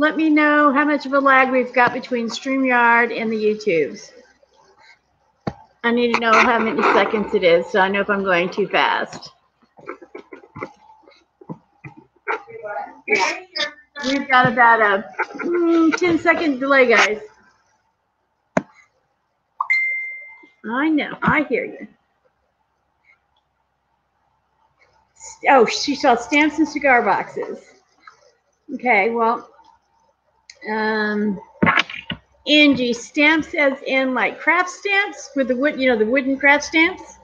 let me know how much of a lag we've got between StreamYard and the YouTubes. I need to know how many seconds it is so I know if I'm going too fast. We've got about a mm, 10 second delay, guys. I know, I hear you. Oh, she saw stamps and cigar boxes. Okay, well, um, Angie, stamps as in like craft stamps with the wood, you know, the wooden craft stamps.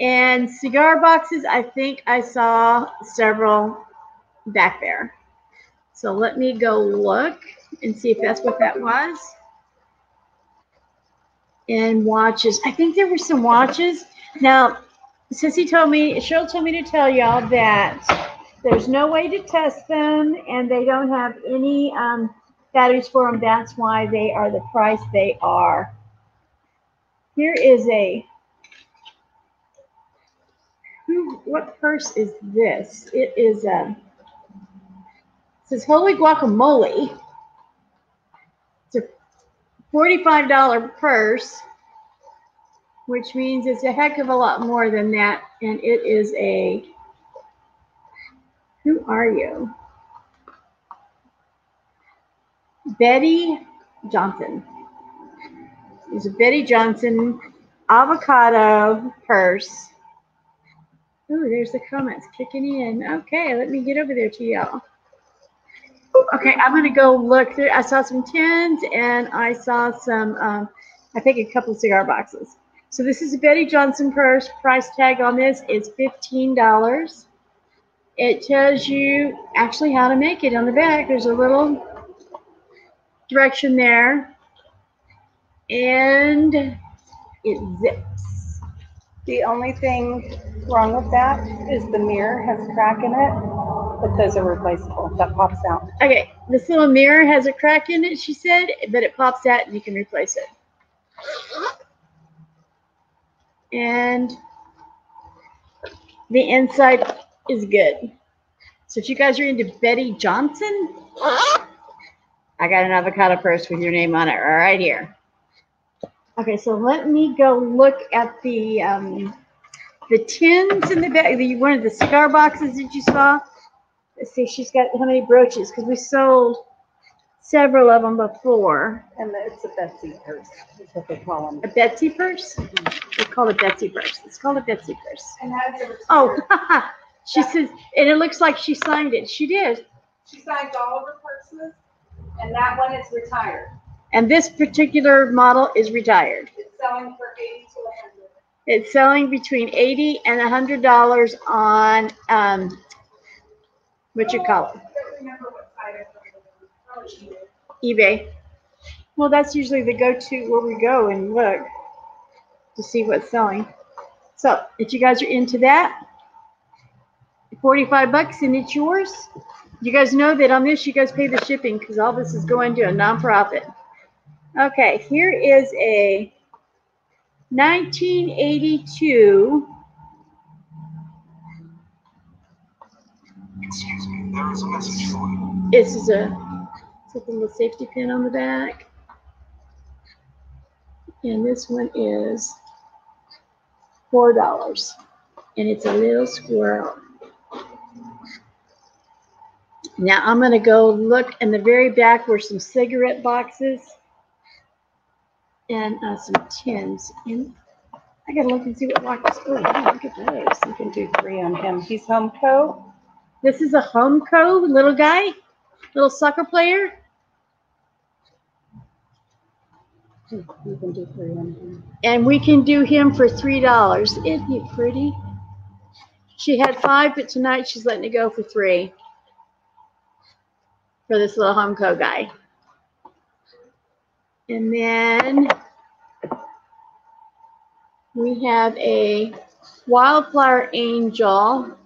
And cigar boxes, I think I saw several back there. So let me go look and see if that's what that was. And watches. I think there were some watches. Now, Sissy told me, Cheryl told me to tell y'all that there's no way to test them and they don't have any um, batteries for them. That's why they are the price they are. Here is a, who, what purse is this? It is a, it says Holy Guacamole. It's a $45 purse, which means it's a heck of a lot more than that. And it is a, who are you? Betty Johnson. It's a Betty Johnson avocado purse. Oh, there's the comments kicking in. Okay, let me get over there to y'all. Okay, I'm gonna go look through. I saw some tins and I saw some, um, I think a couple cigar boxes. So this is a Betty Johnson purse. Price tag on this is $15. It tells you actually how to make it on the back. There's a little direction there. And it zips. The only thing wrong with that is the mirror has a crack in it, but those are replaceable. That pops out. Okay, this little mirror has a crack in it, she said, but it pops out and you can replace it. And the inside is good. So if you guys are into Betty Johnson, I got an avocado purse with your name on it right here. Okay, so let me go look at the um, the tins in the back. The one of the cigar boxes that you saw. Let's see, she's got how many brooches because we sold several of them before. And it's a Betsy purse, is what they call them. A Betsy purse? They call it Betsy purse. It's called a Betsy purse. And Oh, she says, and it looks like she signed it. She did. She signed all of her purses, and that one is retired. And this particular model is retired. It's selling for eighty to a hundred. It's selling between eighty and a hundred dollars on um, what you call it, I don't remember what side I it. EBay. Well, that's usually the go-to where we go and look to see what's selling. So if you guys are into that, forty-five bucks and it's yours. You guys know that on this you guys pay the shipping because all this is going to a nonprofit. Okay, here is a 1982 Excuse me, there is a message for you. This is a, a little safety pin on the back. And this one is four dollars. And it's a little squirrel. Now I'm gonna go look in the very back where some cigarette boxes and uh, some tins. And I gotta look and see what boxes. Oh, yeah, look at those. You can do three on him. He's home co. This is a home code little guy, little soccer player. You can do three on him. and we can do him for three dollars. Isn't he pretty? She had five, but tonight she's letting it go for three for this little Humco guy. And then we have a wildflower angel.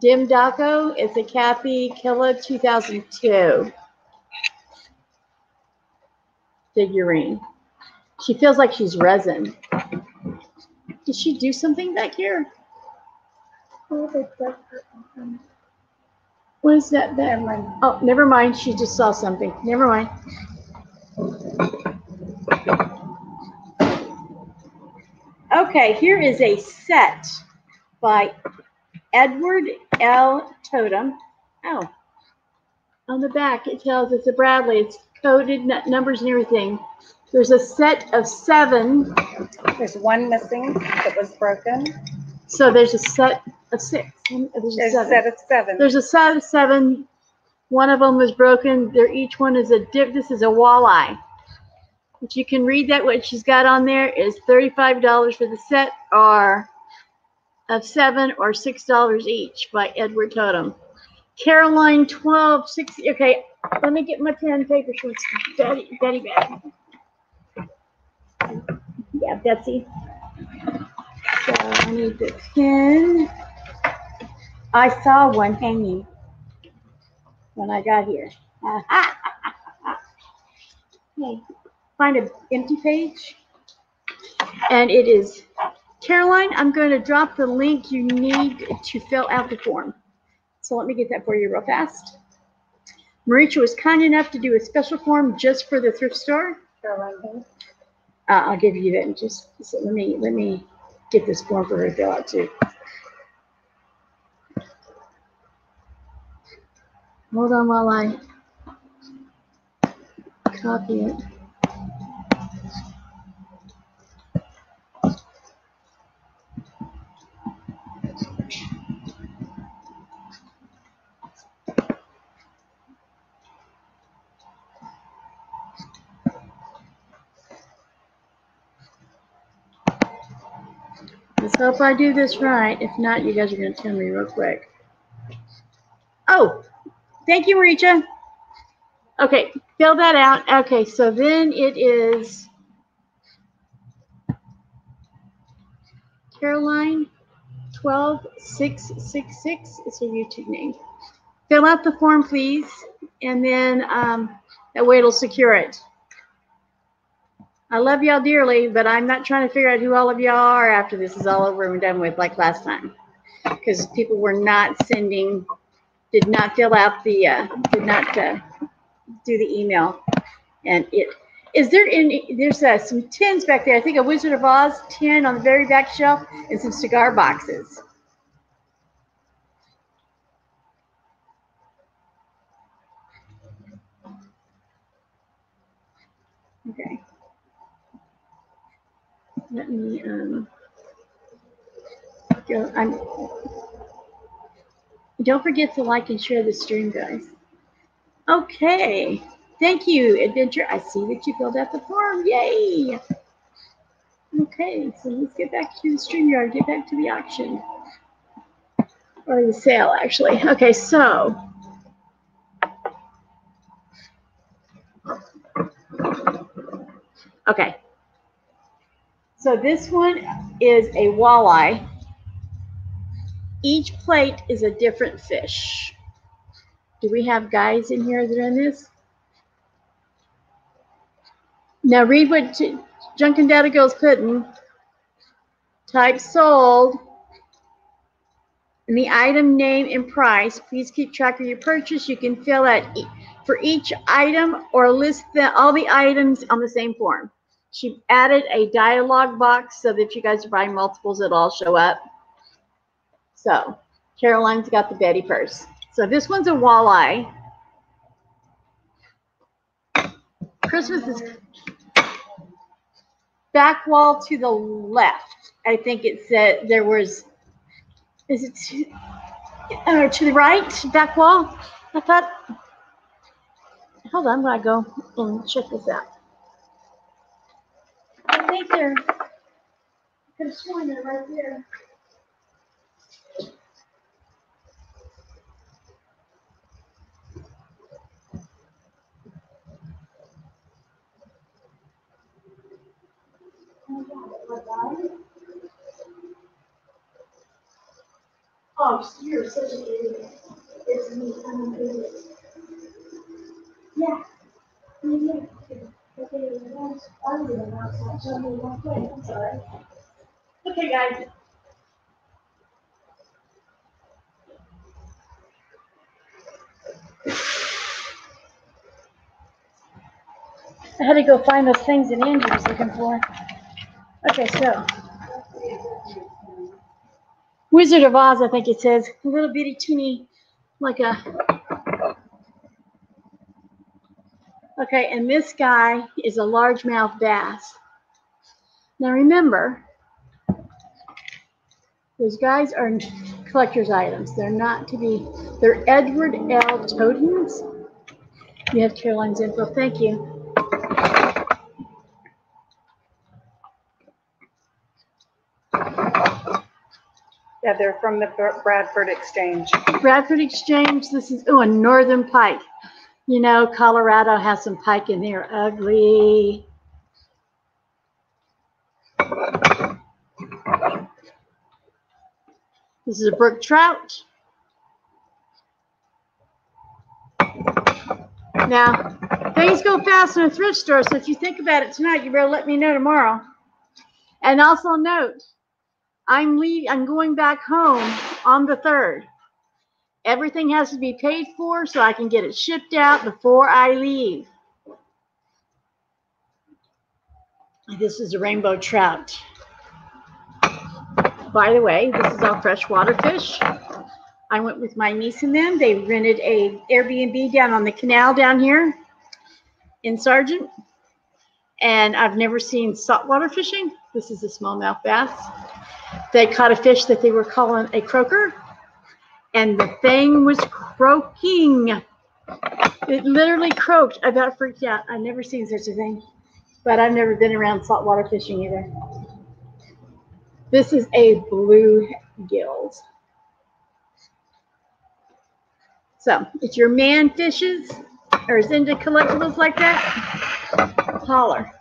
Dim Daco. It's a Kathy Killa 2002 figurine. She feels like she's resin. Did she do something back here? Oh, they broke her arm. What is that? That Never. Oh, never mind. She just saw something. Never mind. Okay, here is a set by Edward L. Totem. Oh, on the back it tells it's a Bradley. It's coded numbers and everything. There's a set of seven, There's one missing that was broken. so there's a set of six. There's a There's a seven. set of seven. There's a set of seven. One of them was broken. They're each one is a dip. This is a walleye. If you can read that, what she's got on there is thirty-five dollars for the set, or of seven, or six dollars each by Edward Totem. Caroline twelve sixty. Okay, let me get my pen and paper. She wants Betty, Betty, Betty. Yeah, Betsy. So I need the pen. I saw one hanging when I got here. hey, find an empty page. And it is, Caroline, I'm going to drop the link you need to fill out the form. So let me get that for you real fast. Maricha was kind enough to do a special form just for the thrift store. Caroline. Uh, I'll give you that in just, so let me, let me get this form for her to fill out too. Hold on while I copy it. Let's hope I do this right. If not, you guys are gonna tell me real quick. Oh, thank you, Maricha. Okay, fill that out. Okay, so then it is Caroline twelve six six six is her YouTube name. Fill out the form, please, and then um, that way it'll secure it. I love y'all dearly, but I'm not trying to figure out who all of y'all are after this is all over and done with, like last time. Because people were not sending, did not fill out the, uh, did not uh, do the email. And it, is there any, there's uh, some tins back there. I think a Wizard of Oz tin on the very back shelf and some cigar boxes. Okay. Let me, um, go, I'm, don't forget to like and share the stream, guys. Okay, thank you, Adventure. I see that you filled out the form, yay. Okay, so let's get back to the StreamYard, get back to the auction. Or the sale, actually. Okay, so. Okay. So this one is a walleye. Each plate is a different fish. Do we have guys in here that are in this? Now read what Junkin' Data Girl's putting. Type sold. And the item name and price. Please keep track of your purchase. You can fill out e- for each item or list the, all the items on the same form. She added a dialog box so that if you guys are buying multiples, it'll all show up. So Caroline's got the Betty purse. So this one's a walleye. Christmas is back wall to the left. I think it said there was, is it to, uh, to the right, back wall? I thought, hold on, I'm gonna go and check this out. I think they're, I could have sworn they're right there. Oh, you're such an idiot. It's me. I'm an idiot. Yeah. I'm. Okay, I'm sorry. Okay, guys. I had to go find those things that Andrew was looking for. Okay, so. Wizard of Oz, I think it says. A little bitty teeny, like a. Okay, and this guy is a largemouth bass. Now remember, those guys are collector's items. They're not to be, they're Edward L. Totems. You have Caroline's info. Thank you. Yeah, they're from the Br- Bradford Exchange. Bradford Exchange. This is, oh, a Northern Pike. You know, Colorado has some pike in there. Ugly. This is a brook trout. Now, things go fast in a thrift store, so if you think about it tonight, you better let me know tomorrow. And also note, I'm leaving, I'm going back home on the third. Everything has to be paid for so I can get it shipped out before I leave. This is a rainbow trout. By the way, this is all freshwater fish. I went with my niece and them. They rented a Airbnb down on the canal down here in Sargent. And I've never seen saltwater fishing. This is a smallmouth bass. They caught a fish that they were calling a croaker. And the thing was croaking. It literally croaked. I about freaked out. I've never seen such a thing. But I've never been around saltwater fishing either. This is a blue gills. So if your man fishes or is into collectibles like that, holler.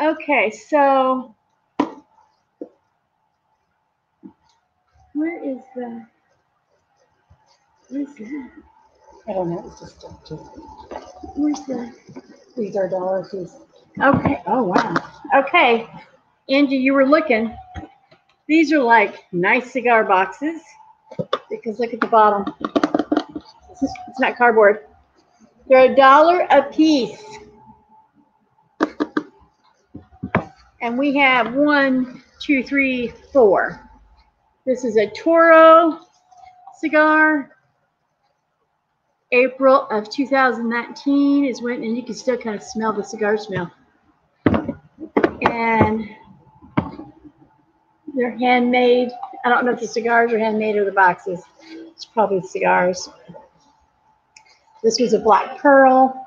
Okay, so where is the Where's that? I don't know, it's just, just, Where's the these are dollar fees. okay? Oh wow. Okay, Angie, you were looking. These are like nice cigar boxes because look at the bottom. It's it's not cardboard. They're a dollar a piece. And we have one, two, three, four. This is a Toro cigar. April of 2019 is when, and you can still kind of smell the cigar smell. And they're handmade. I don't know if the cigars are handmade or the boxes. It's probably the cigars. This was a black pearl.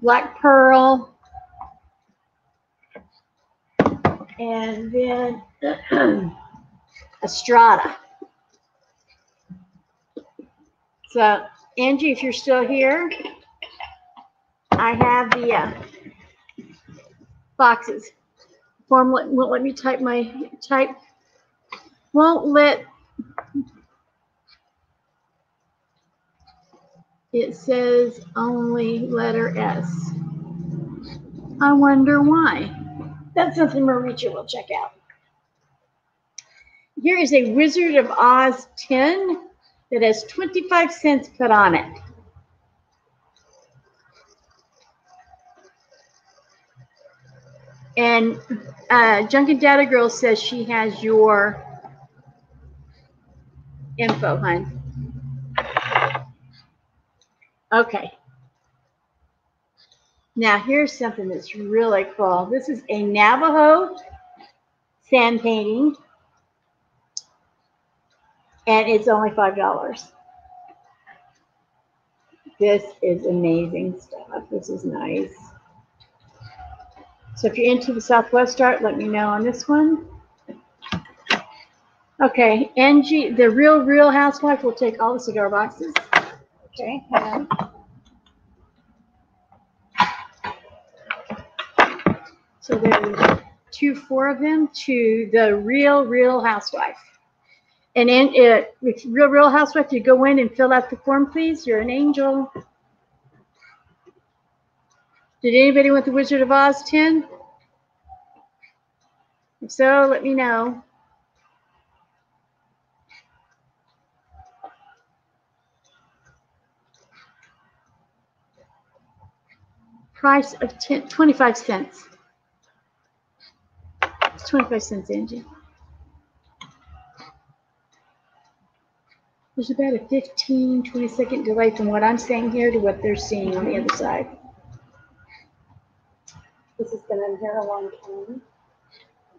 Black pearl. And then Estrada. So Angie, if you're still here, I have the uh, boxes. Form let- won't let me type my type. Won't let. It says only letter S. I wonder why. That's something Maricha will check out. Here is a Wizard of Oz tin that has 25 cents put on it. And uh, Junkin Data Girl says she has your info, hon. Okay. Now here's something that's really cool. This is a Navajo sand painting, and it's only five dollars. This is amazing stuff. This is nice. So if you're into the Southwest art, let me know on this one. Okay, Angie, the real, real housewife will take all the cigar boxes. Okay, hang on. So there's two, four of them to the real, real housewife. And in uh, it, with real, real housewife, you go in and fill out the form, please. You're an angel. Did anybody want the Wizard of Oz tin? If so, let me know. price of 10, 25 cents. It's 25 cents, Angie. There's about a 15, 20 second delay from what I'm saying here to what they're seeing on the other side. This has been in here a long time.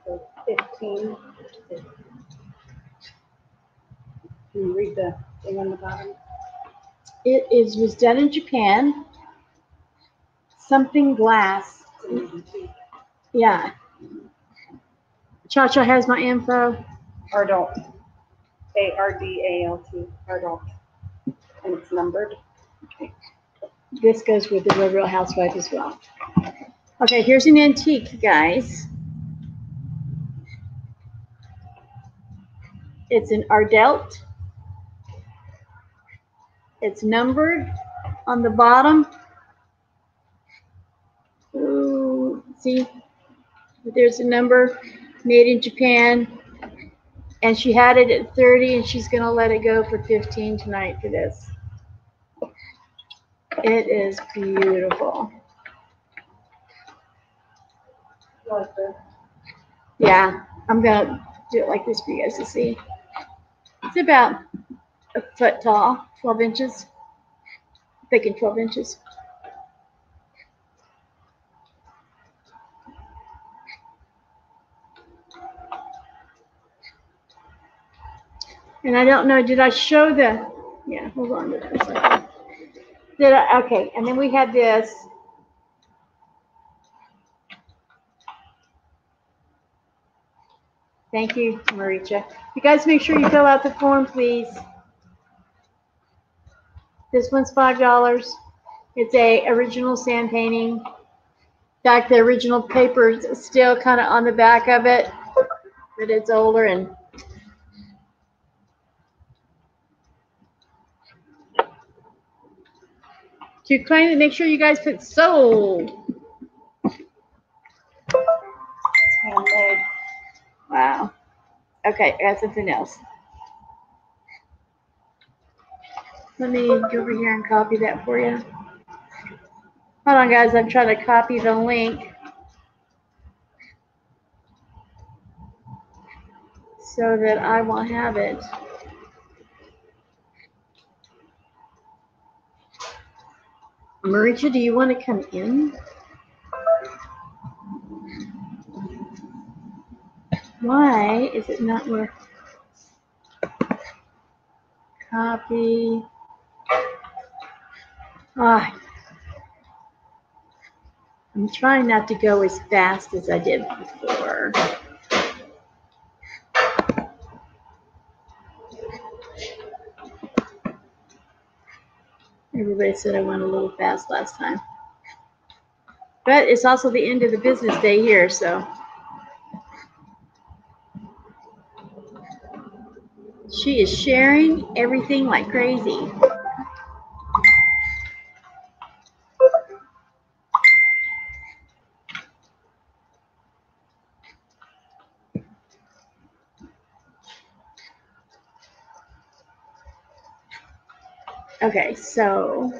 So Fifteen. Can you read the thing on the bottom? It is was done in Japan. Something glass. It's an antique. Yeah. Cha Cha has my info. Ardalt. A R D A L T, Ardalt. And it's numbered. This goes with the Real Housewife as well. Okay, here's an antique, guys. It's an Ardalt. It's numbered on the bottom. Ooh, see, there's a number made in Japan. And she had it at 30 and she's gonna let it go for 15 tonight for this. It is beautiful. Yeah, I'm gonna do it like this for you guys to see. It's about a foot tall, 12 inches. Thick and 12 inches. And I don't know, did I show the, yeah, hold on a second. Did I, okay, and then we had this. Thank you, Maricha. You guys make sure you fill out the form, please. This one's five dollars. It's a original sand painting. In fact, the original paper is still kind of on the back of it, but it's older and to claim it, make sure you guys put sold. Wow. Okay, I got something else. Let me go over here and copy that for you. Hold on, guys. I'm trying to copy the link. So that I will have it. Maricha, do you want to come in? Why is it not work? Copy. Ah. I'm trying not to go as fast as I did before. Everybody said I went a little fast last time. But it's also the end of the business day here, so. She is sharing everything like crazy. Okay, so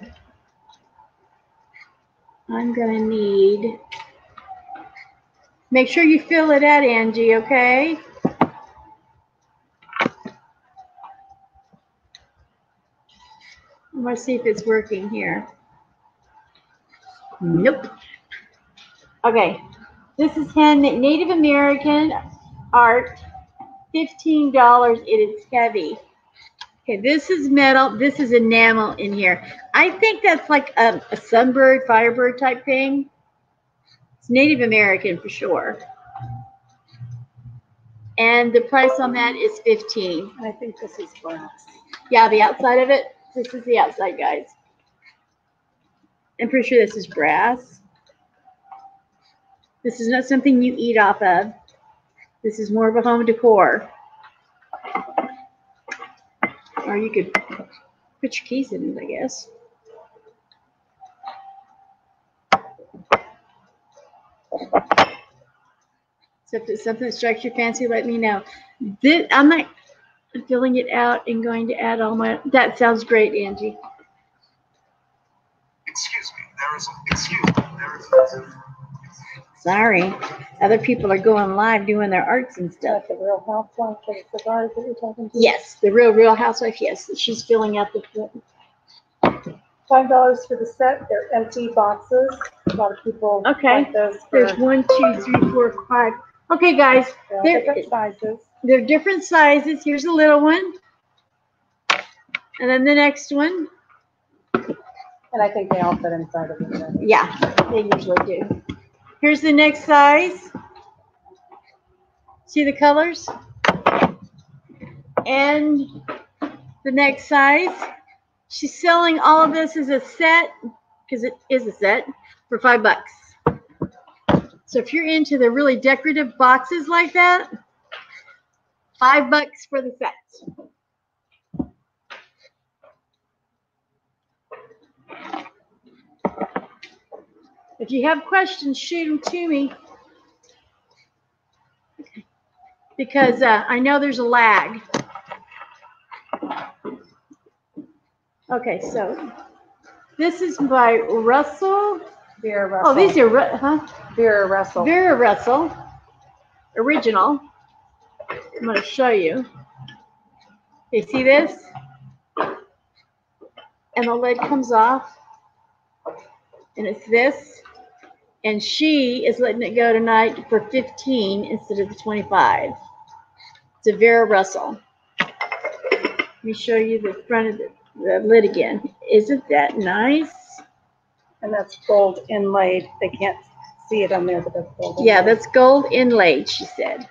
I'm gonna need, make sure you fill it out, Angie, okay? I'm gonna see if it's working here. Nope. Okay, this is handmade Native American art, fifteen dollars. It is heavy. Okay, this is metal. This is enamel in here. I think that's like a, a sunbird, firebird type thing. It's Native American for sure. And the price on that is 15. I think this is brass. Yeah, the outside of it. This is the outside, guys. I'm pretty sure this is brass. This is not something you eat off of. This is more of a home decor. Or you could put your keys in it, I guess. So if it's something that strikes your fancy, let me know. This, I'm not filling it out and going to add all my, that sounds great, Angie. Excuse me, There is, excuse me, there is. Sorry. Other people are going live doing their arts and stuff. The real housewife cigars that you're talking to. Yes, the real, real housewife, yes. She's filling out the, Five dollars for the set. They're empty boxes. A lot of people Okay. like those for there's one, two, three, four, five. Okay, guys, yeah, there- different sizes. they're different sizes. Here's a little one. And then the next one. And I think they all fit inside of it. Yeah, they usually do. Here's the next size. See the colors? And the next size. She's selling all of this as a set, because it is a set, for five bucks. So if you're into the really decorative boxes like that, five bucks for the set. If you have questions, shoot them to me. Because uh, I know there's a lag. Okay, so this is by Russell. Vera Russell. Oh, these are, huh? Vera Russell. Vera Russell, original. I'm going to show you. You see this? And the lid comes off. And it's this. And she is letting it go tonight for 15 instead of the 25. It's a Vera Russell. Let me show you the front of the, the lid again. Isn't that nice? And that's gold inlaid. They can't see it on there, but that's gold. Yeah, that's gold inlaid, she said.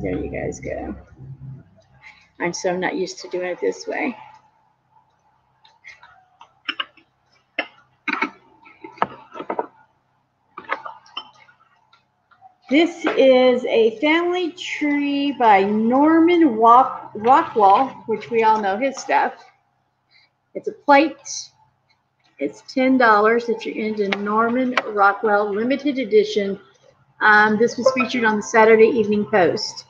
There you guys go. I'm so not used to doing it this way. This is a family tree by Norman Walk, Rockwell, which we all know his stuff. It's a plate. It's ten dollars if you're into Norman Rockwell limited edition. Um, this was featured on the Saturday Evening Post.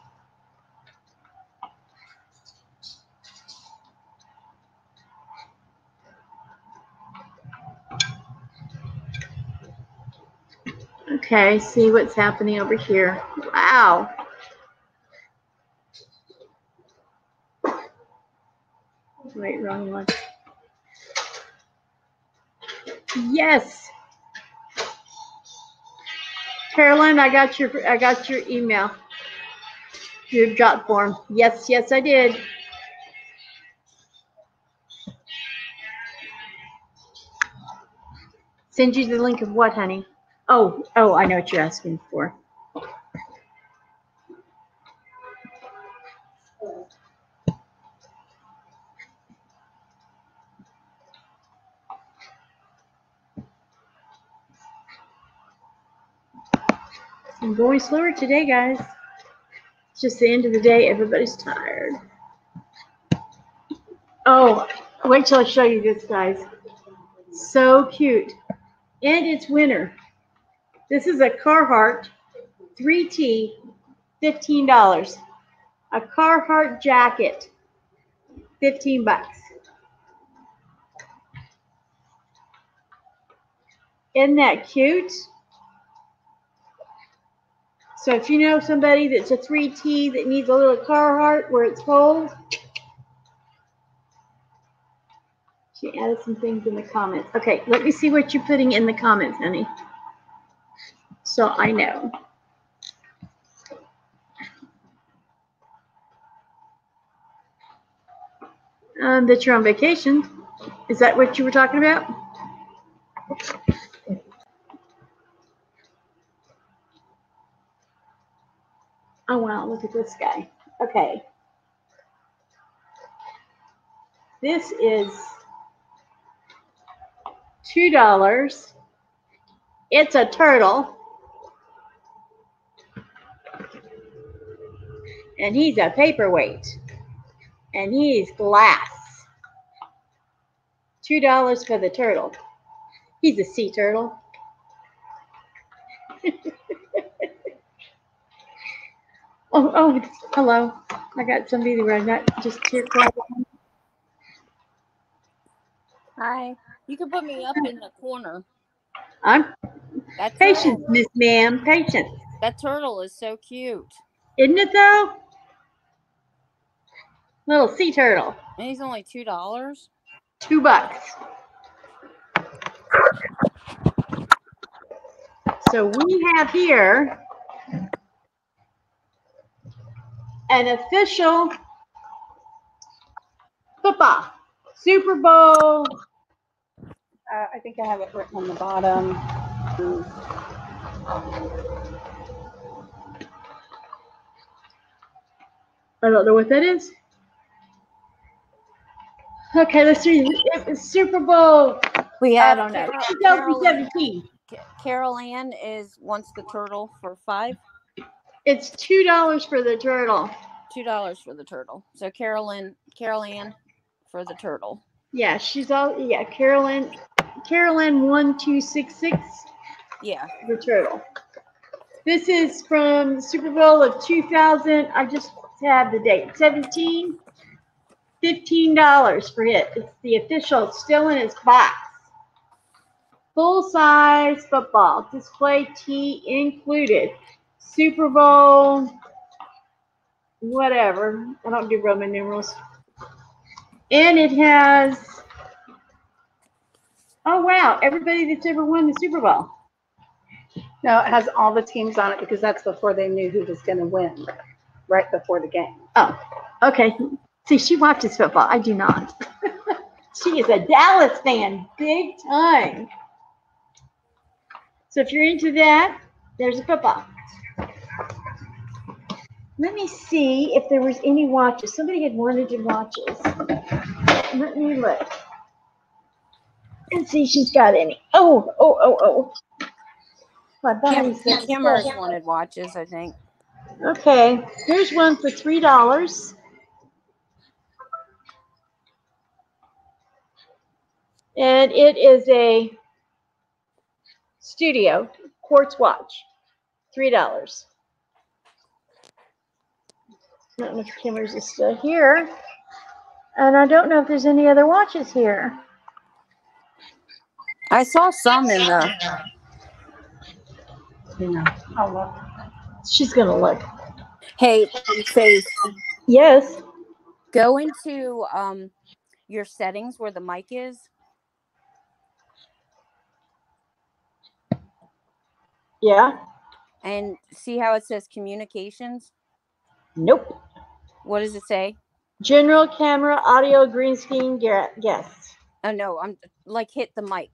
Okay, see what's happening over here. Wow. Wait, wrong one. Yes. Carolyn, I got your I got your email. Your jot form. Yes, yes, I did. Send you the link of what, honey? Oh, oh, I know what you're asking for. I'm going slower today, guys. It's just the end of the day. Everybody's tired. Oh, wait till I show you this, guys. So cute. And it's winter. This is a Carhartt 3T, $15. A Carhartt jacket, 15 bucks. Isn't that cute? So if you know somebody that's a 3T that needs a little Carhartt where it's cold, she added some things in the comments. Okay, let me see what you're putting in the comments, honey. So I know. Um, that you're on vacation. Is that what you were talking about? Oh wow, look at this guy. Okay. This is two dollars. It's a turtle. And he's a paperweight. And he's glass. Two dollars for the turtle. He's a sea turtle. Oh, oh, hello. I got somebody right that just here. Hi. You can put me up in the corner. I'm That patience, Miss Ma'am, patience. that turtle is so cute. Isn't it though? Little sea turtle. And he's only two dollars. Two bucks. So we have here an official football Super Bowl. Uh, I think I have it written on the bottom. I don't know what that is. Okay, let's see. It was Super Bowl. We I have don't know. Carol, Carol, 2017. Carol Ann is wants the turtle for five. It's two dollars for the turtle. Two dollars for the turtle. So Carolyn Carol Ann for the turtle. Yeah, she's all. Yeah, Carolyn. Carolyn one two six six. Yeah. The turtle. This is from the Super Bowl of 2000. I just have the date. 17. $15 for it. It's the official. Still in its box. Full size football. Display tee included. Super Bowl. Whatever. I don't do Roman numerals. And it has. Oh, wow. Everybody that's ever won the Super Bowl. No, it has all the teams on it because that's before they knew who was going to win, right before the game. Oh, okay. See, she watches football. I do not. she is a Dallas fan, big time. So if you're into that, there's a football. Let me see if there was any watches. Somebody had wanted to watches. Let me look. And see if she's got any. Oh, oh, oh, oh. My Kim, Kimmer's wanted watches, I think. Okay, here's one for three dollars. And it is a studio quartz watch, three dollars. I don't know if Kimmer's is still here. And I don't know if there's any other watches here. I saw some in the You know, I'll look. She's gonna look. Hey, Faith, Yes. go into um your settings where the mic is. Yeah. and see how it says communications? Nope. What does it say? General camera, audio, green screen, guests. Oh no, I'm like hit the mic.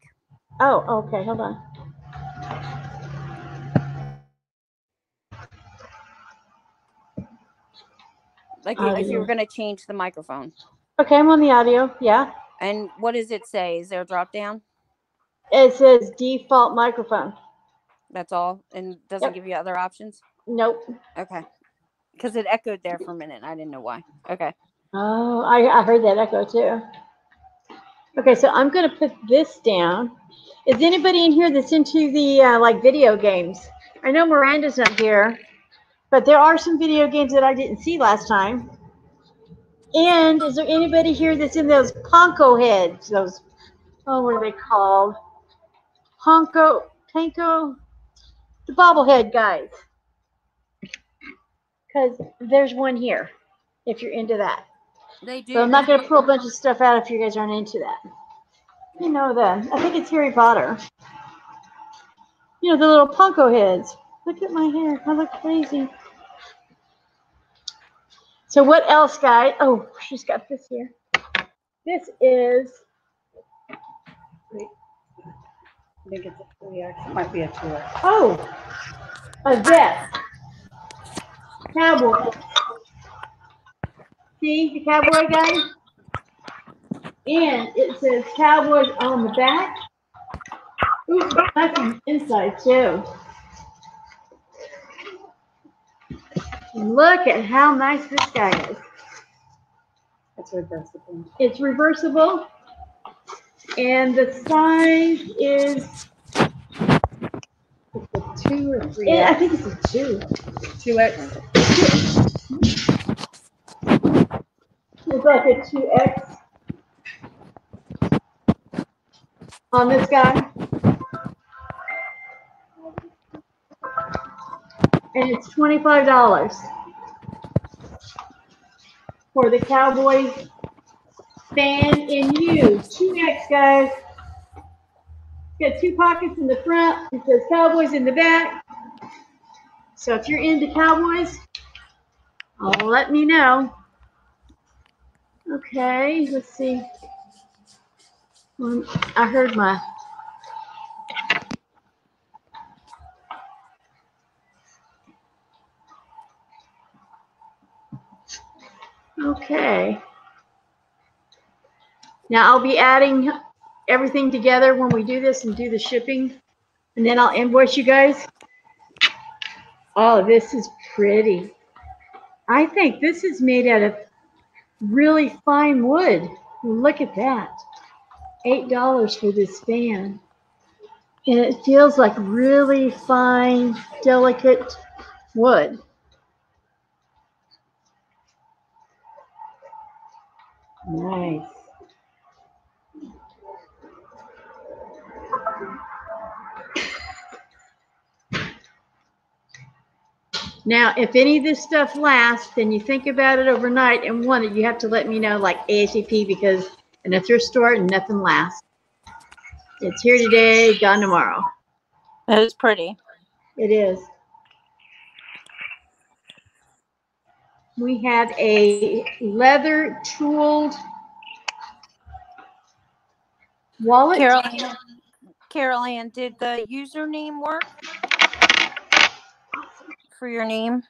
Oh, okay. Hold on. Like if you were gonna change the microphone. Okay, I'm on the audio. Yeah. And what does it say? Is there a drop down? It says default microphone. That's all, and doesn't Yep. give you other options. Nope. Okay, because it echoed there for a minute. and I didn't know why. Okay, Oh, I, I heard that echo too. Okay, so I'm going to put this down. Is anybody in here that's into the uh, like video games? I know Miranda's not here, but there are some video games that I didn't see last time. And is there anybody here that's in those Ponko heads? Those, oh, what are they called? Ponko, Panko, the bobblehead guys. Because there's one here, if you're into that. they do. So I'm not going to pull a bunch of stuff out if you guys aren't into that. You know them. I think it's Harry Potter. You know, the little Punko heads. Look at my hair. I look crazy. So what else, guys? Oh, she's got this here. This is, I think it's a 3X. It might be a 2X. oh, a vest. Cowboy. See the cowboy guy? And it says Cowboys on the back. Ooh, that's the inside too. And look at how nice this guy is. It's reversible. It's reversible. And the size is, a 2 or 3X? yeah, I think it's a two. 2X. It's like a two X. on this guy. And it's twenty-five dollars. For the Cowboys fan in you. Two necks, guys. Got two pockets in the front. It says Cowboys in the back. So if you're into Cowboys, uh, let me know. Okay, let's see. Um, I heard my. Okay. Now I'll be adding everything together when we do this and do the shipping. And then I'll invoice you guys. Oh, this is pretty. I think this is made out of really fine wood. Look at that. Eight dollars for this fan. And it feels like really fine, delicate wood. Nice. Now, if any of this stuff lasts, then you think about it overnight and want it, you have to let me know like ASAP because in a thrift store, nothing lasts. It's here today, gone tomorrow. That is pretty. It is. We have a leather tooled wallet. Carol Carol Ann, did the username work for your name?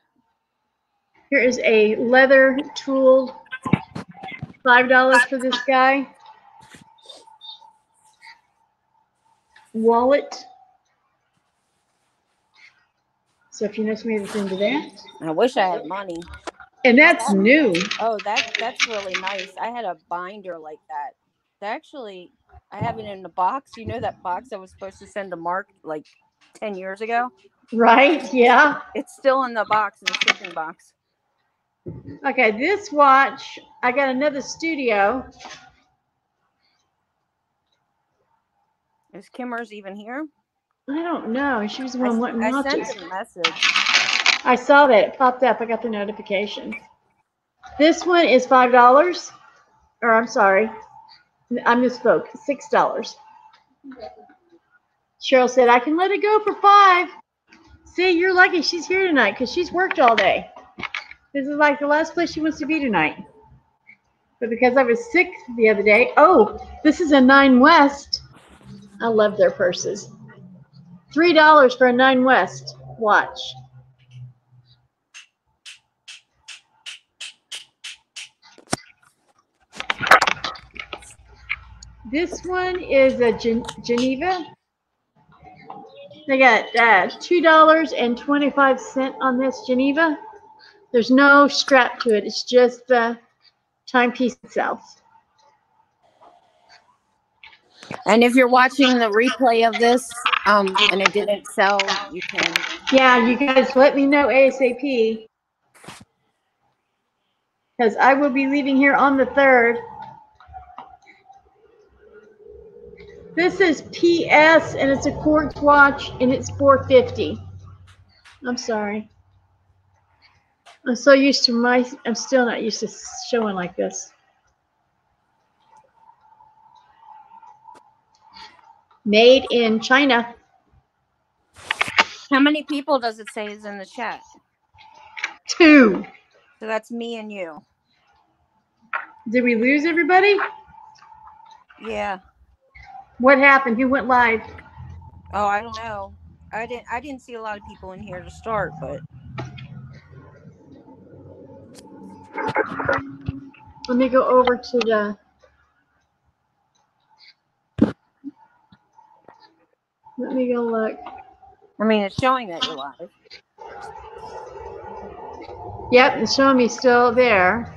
Here is a leather tooled five dollars for this guy. Wallet. So if you know somebody that's into that. I wish I had money. And that's new. Oh, that that's really nice. I had a binder like that. That actually, I have it in the box. You know that box I was supposed to send to Mark like ten years ago. Right? Yeah. It's still in the box in the shipping box. Okay, this watch, I got another studio. Is Kimmers even here? I don't know. She was the one wanting I sent a message. I saw that it popped up. I got the notification. This one is five dollars, or I'm sorry, I misspoke. Six dollars. Cheryl said I can let it go for five. See, you're lucky she's here tonight because she's worked all day. This is like the last place she wants to be tonight. But because I was sick the other day, oh, this is a Nine West. I love their purses. Three dollars for a Nine West watch. This one is a Gen- Geneva. They got uh, two dollars and twenty-five cent on this Geneva. There's no strap to it. It's just the timepiece itself. And if you're watching the replay of this, um, and it didn't sell, you can. Yeah, you guys let me know ASAP. Because I will be leaving here on the third. This is PS and it's a quartz watch and it's 450. I'm sorry. I'm so used to my I'm still not used to showing like this. Made in China. How many people does it say is in the chat? Two. So that's me and you. Did we lose everybody? Yeah. What happened? Who went live? Oh, I don't know. I didn't. I didn't see a lot of people in here to start, but Let me go over to the. Let me go look. I mean, it's showing that you're live. Yep, it's showing me still there.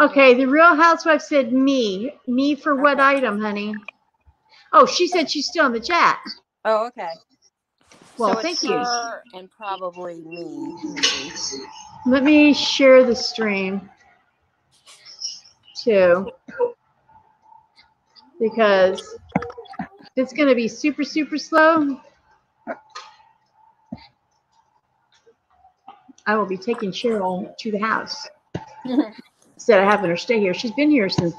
Okay, the Real Housewife said me. Me for what item, honey? Oh, she said she's still in the chat. Oh, okay. Well, so thank you. and probably me. Let me see. Let me share the stream. too. Because it's going to be super, super slow, I will be taking Cheryl to the house instead of having her stay here. She's been here since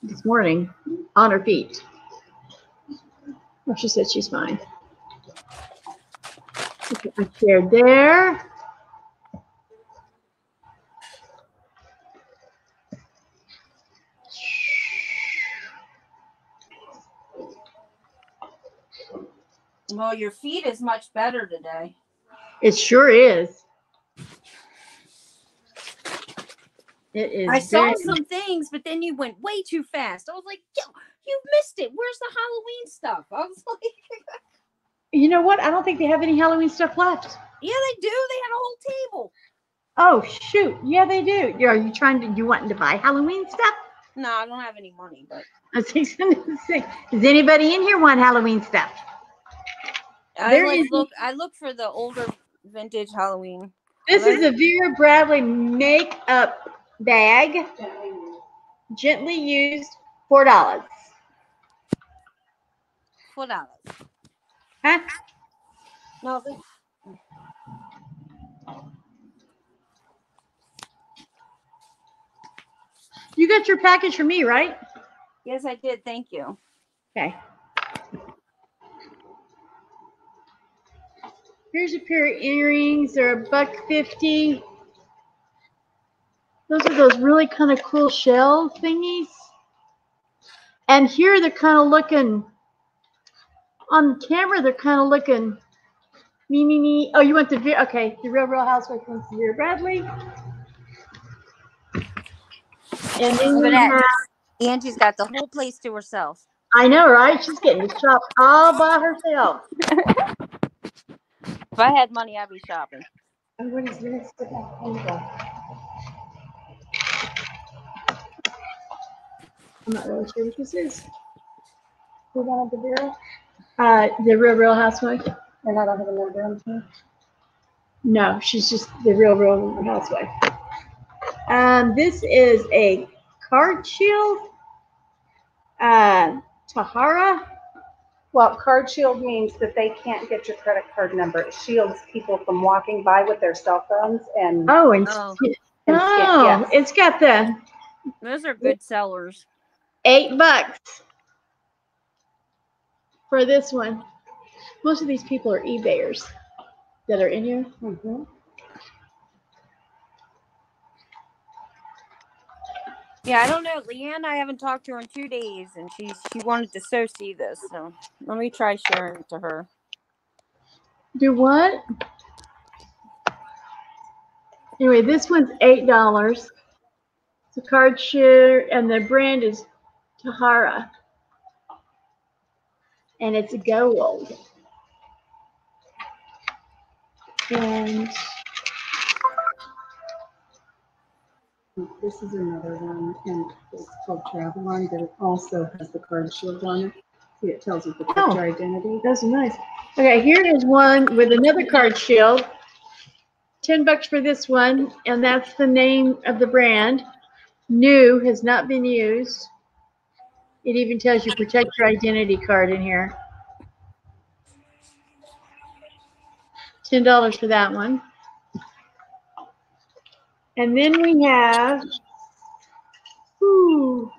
this morning on her feet. Well, she said she's fine. Okay, I shared there. Well, your feet is much better today. It sure is. It is. I saw some things, but then you went way too fast. I was like, Yo, you missed it. Where's the Halloween stuff? I was like, You know what? I don't think they have any Halloween stuff left. Yeah, they do. They had a whole table. Oh shoot! Yeah, they do. Yeah, Are you trying to? You wanting to buy Halloween stuff? No, I don't have any money, but I was like, Does anybody in here want Halloween stuff? I There like is- look. I look for the older vintage Halloween. This is a Vera Bradley makeup bag, gently used, four dollars. Four dollars. Huh? No, You got your package for me, right? yes, I did. Thank you. Okay. Here's a pair of earrings. They're a buck fifty. Those are those really kind of cool shell thingies. And here they're kind of looking on camera. They're kind of looking me me me. Oh, you the Ve- okay? The Real Real Housewife the Vera Bradley. And then we have Angie's got the whole place to herself. I know, right? She's getting to shop all by herself. If I had money, I'd be shopping. Oh, what is this? What the hell is that? I'm not really sure what this is. Who wanted the Vera? Uh, the real, real housewife? And I don't have a number on here. No, she's just the real, real housewife. Um, this is a card shield. Uh, Tahari. Well, card shield means that they can't get your credit card number. It shields people from walking by with their cell phones and, Oh, and Oh. and oh, yes. it's got the Those are good sellers. Eight bucks for this one. Most of these people are eBayers that are in here. Mhm. Yeah, I don't know. Leanne, I haven't talked to her in two days, and she's she wanted to so see this. So let me try sharing it to her. Do what? Anyway, this one's eight dollars. It's a card share, and the brand is Tahari, and it's gold. And This is another one, and it's called Travelon, but it also has the card shield on it. See, it tells you the Oh. identity. those are nice. Okay, here is one with another card shield. Ten bucks for this one, and that's the name of the brand. New has not been used. It even tells you protect your identity card in here. Ten dollars for that one. And then we have ooh,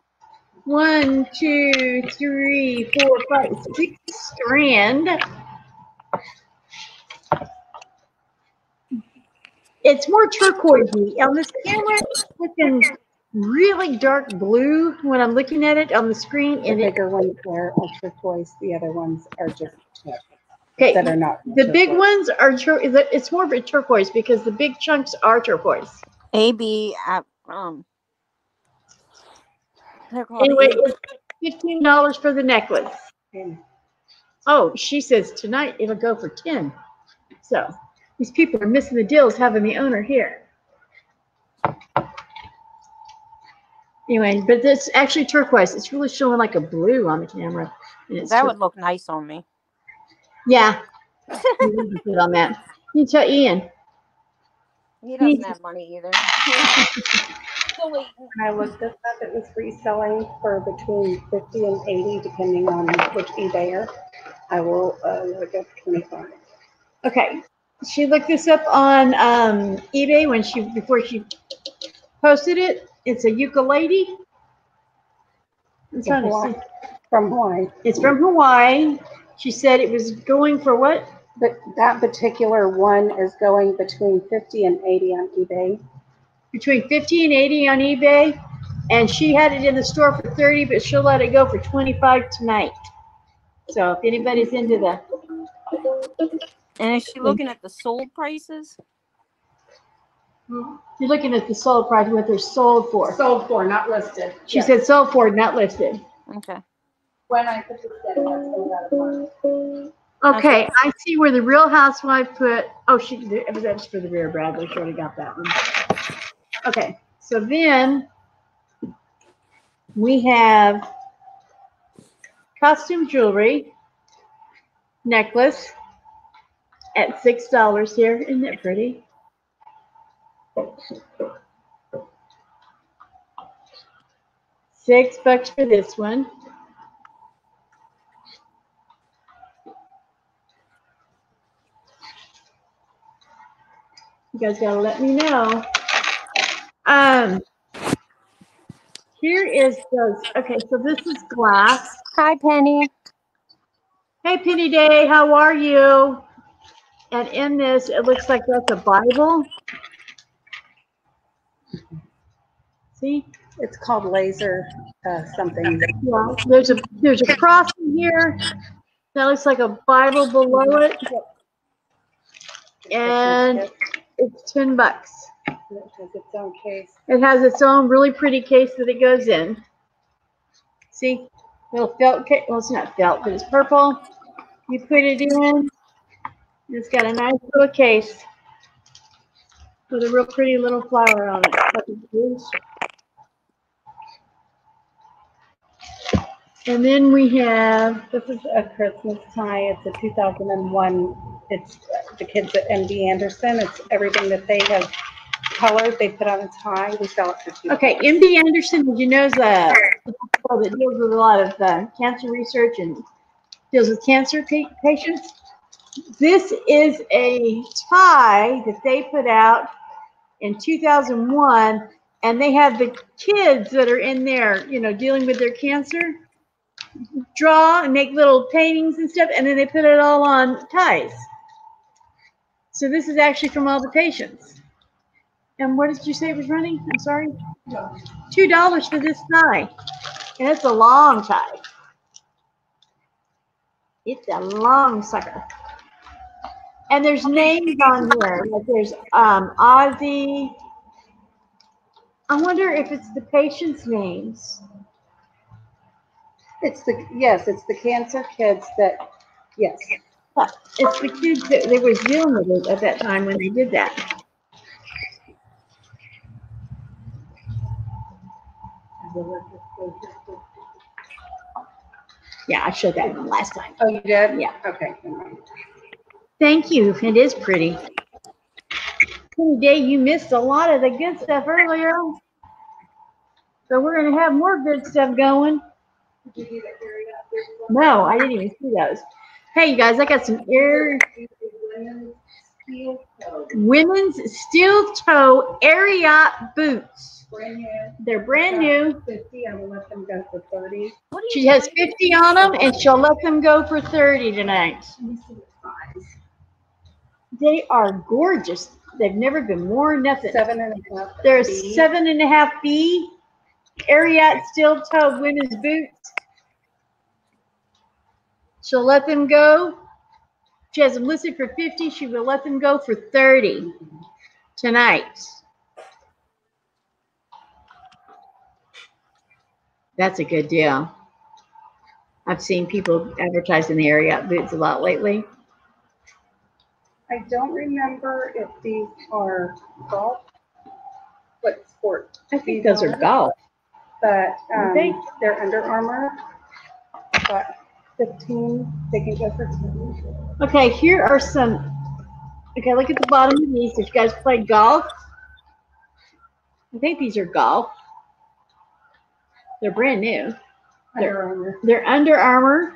one, two, three, four, five, six strand. It's more turquoisey. On this camera, it's really dark blue when I'm looking at it on the screen. The And it, bigger ones there are turquoise, the other ones are just chips okay, that are not. the big ones are tur- it's more of a turquoise because the big chunks are turquoise. AB, uh, um, they're Anyway, it's fifteen dollars for the necklace. And Oh, she says tonight it'll go for ten. So these people are missing the deals having the owner here. Anyway, but it's actually turquoise. It's really showing like a blue on the camera. And it's that tur- would look nice on me. yeah. You need to put on that. You tell Ian. He doesn't have money either. still waiting. When I looked this up, it was reselling for between fifty and eighty, depending on which eBayer. I will, uh, look up twenty-five. Okay, she looked this up on um, eBay when she before she posted it. It's a ukulele. I'm trying to see. From Hawaii. It's from Hawaii. She said it was going for what? But that particular one is going between fifty and eighty on eBay. Between 50 and 80 on eBay. And she had it in the store for 30, but she'll let it go for 25 tonight. So if anybody's into the And is she looking at the sold prices? Mm-hmm. You're looking at the sold price, what they're sold for. Sold for, not listed. She said sold for, not listed. Okay. When I put this in, that's about a month. Okay, I see where the Real Housewife put, oh, she, it was that's for the Vera Bradley, she already got that one. Okay, so then we have costume jewelry, necklace at six dollars here. Isn't that pretty? Six bucks for this one. You guys gotta let me know. Um, here is those. Okay, so this is glass. Hi, Penny. Hey, Penny Day, how are you? And in this, it looks like that's a Bible. See? It's called laser, uh, something. Yeah, there's a there's a cross in here. That looks like a Bible below it, and it's ten bucks. It has its own case. It has its own really pretty case that it goes in. See, little felt case. Well, it's not felt, but it's purple. You put it in. It's got a nice little case with a real pretty little flower on it. And then we have This is a Christmas tie. It's a two thousand and one. It's the kids at MD Anderson. It's everything that they have colored. They put on a tie. We sell it for. Okay, MD Anderson, you know is a hospital that deals with a lot of uh, cancer research and deals with cancer patients? This is a tie that they put out in 2001, and they have the kids that are in there, you know, dealing with their cancer, draw and make little paintings and stuff, and then they put it all on ties. So this is actually from all the patients. And what did you say it was running? I'm sorry two dollars for this tie. And it's a long tie. It's a long sucker. And there's names on here. Like there's um Ozzy. I wonder if it's the patient's names. It's the, yes, it's the cancer kids that, yes. It's the kids that they were dealing with it at that time when they did that. Yeah, I showed that one last time. Oh, you did? Yeah. Okay. Thank you. It is pretty. Penny Day, you missed a lot of the good stuff earlier. So we're gonna have more good stuff going. No, I didn't even see those. Hey, you guys, I got some air women's steel toe Ariat boots. Brand. They're brand new. Fifty, I will let them go for thirty. She has 50 on them and she'll let them go for 30 tonight. Let me see the size. They are gorgeous. They've never been worn, nothing. Seven and a half. A feet. seven and a half B Ariat steel toe women's boots. She'll let them go. She has them listed for 50. She will let them go for 30 tonight. That's a good deal. I've seen people advertising the Ariat boots a lot lately. I don't remember if these are golf. What sport? I think these those are golf. But, Aren't they? um, they're Under Armour. But fifteen, they can go for ten. Okay, here are some. Okay, look at the bottom of these. If you guys play golf, I think these are golf. They're brand new. Under Armour. They're Under Armour.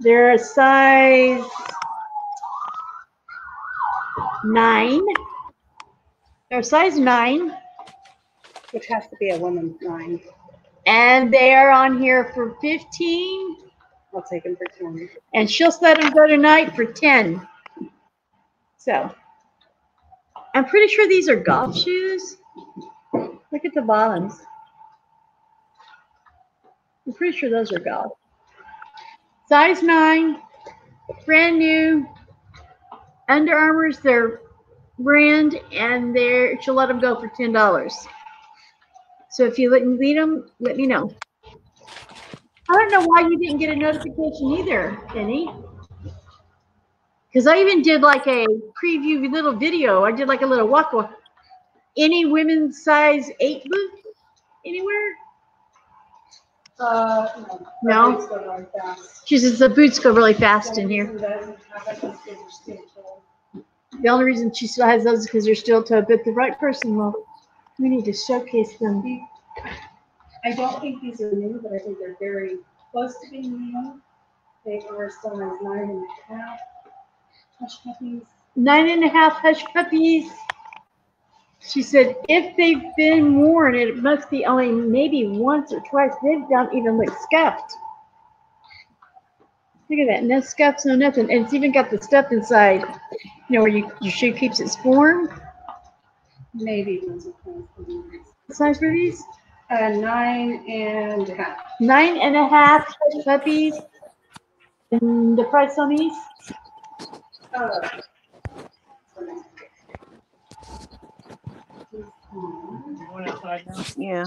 They're a size nine. They're size nine, Which has to be a woman's nine. and they are on here for 15. I'll take them for ten. And she'll let them go tonight for 10. So, I'm pretty sure these are golf shoes. Look at the bottoms. I'm pretty sure those are golf. Size 9, brand new. Under Armour's their brand, and they're, she'll let them go for $10. So if you let me lead them, let me know. I don't know why you didn't get a notification either, Penny. Because I even did like a preview little video. I did like a little walk walk. Any women's size eight boot anywhere? Uh, No? Boots go really fast. She says the boots go really fast in here. Who doesn't have it, those kids are still cool. The only reason she still has those is because they're steel toe. But the right person will. We need to showcase them. I don't think these are new, but I think they're very close to being new. They are still as nine and a half. Hush puppies. Nine and a half hush puppies. She said if they've been worn, it must be only maybe once or twice. They don't even look scuffed. Look at that. No scuffs, no nothing. And it's even got the stuff inside, you know, where you, your shoe keeps its form. Maybe ones are close to being new. What size were these? Uh, nine and a half. Nine and a half puppies. And the price on these? Uh, Going outside now? Yeah.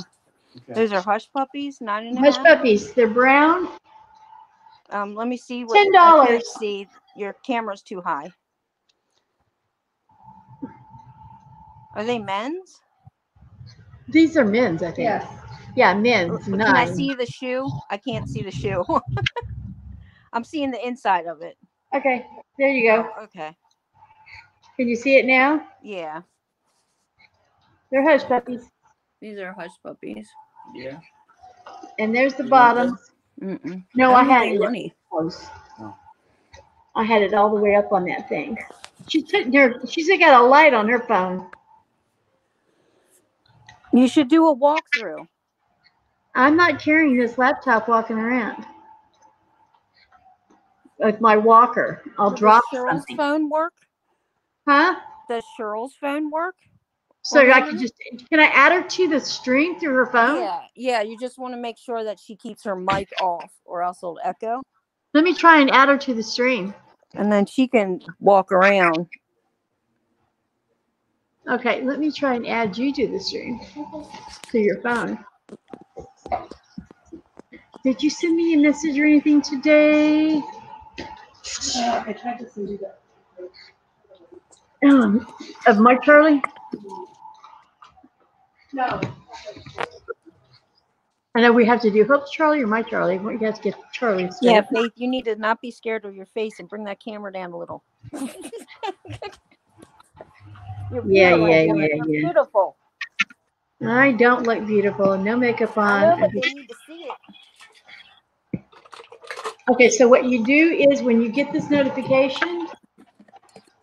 Okay. Those are hush puppies, nine and a Hush half. puppies. They're brown. Um, let me see. What, $10. I can't See, your camera's too high. Are they men's? These are men's, I think. Yes. Yeah, men's. Can Nine. I see the shoe? I can't see the shoe. I'm seeing the inside of it. Okay, there you go. Oh, okay. Can you see it now? Yeah. They're hush puppies. These are hush puppies. Yeah. And there's the You want bottoms. Mm-mm. No, I don't had have any it money. close. Oh. I had it all the way up on that thing. She's putting her. She's got a light on her phone. You should do a walkthrough. I'm not carrying this laptop walking around with my walker. I'll Does drop Cheryl's something. phone work? Huh? Does Cheryl's phone work? So Or I maybe- can just can I add her to the stream through her phone? Yeah, yeah. You just want to make sure that she keeps her mic off, or else it'll echo, Let me try and add her to the stream. and then she can walk around. Okay, let me try and add you to the stream to your phone. Did you send me a message or anything today? Uh, I tried to send you that. Um, of my Charlie? No. I know we have to do Hope's Charlie or my Charlie. Have to get Charlie. straight. Yeah, Faith, you need to not be scared of your face and bring that camera down a little. Yeah, yeah, yeah, yeah. Beautiful. I don't look beautiful. No makeup know, on. but they need to see it. Okay, so what you do is when you get this notification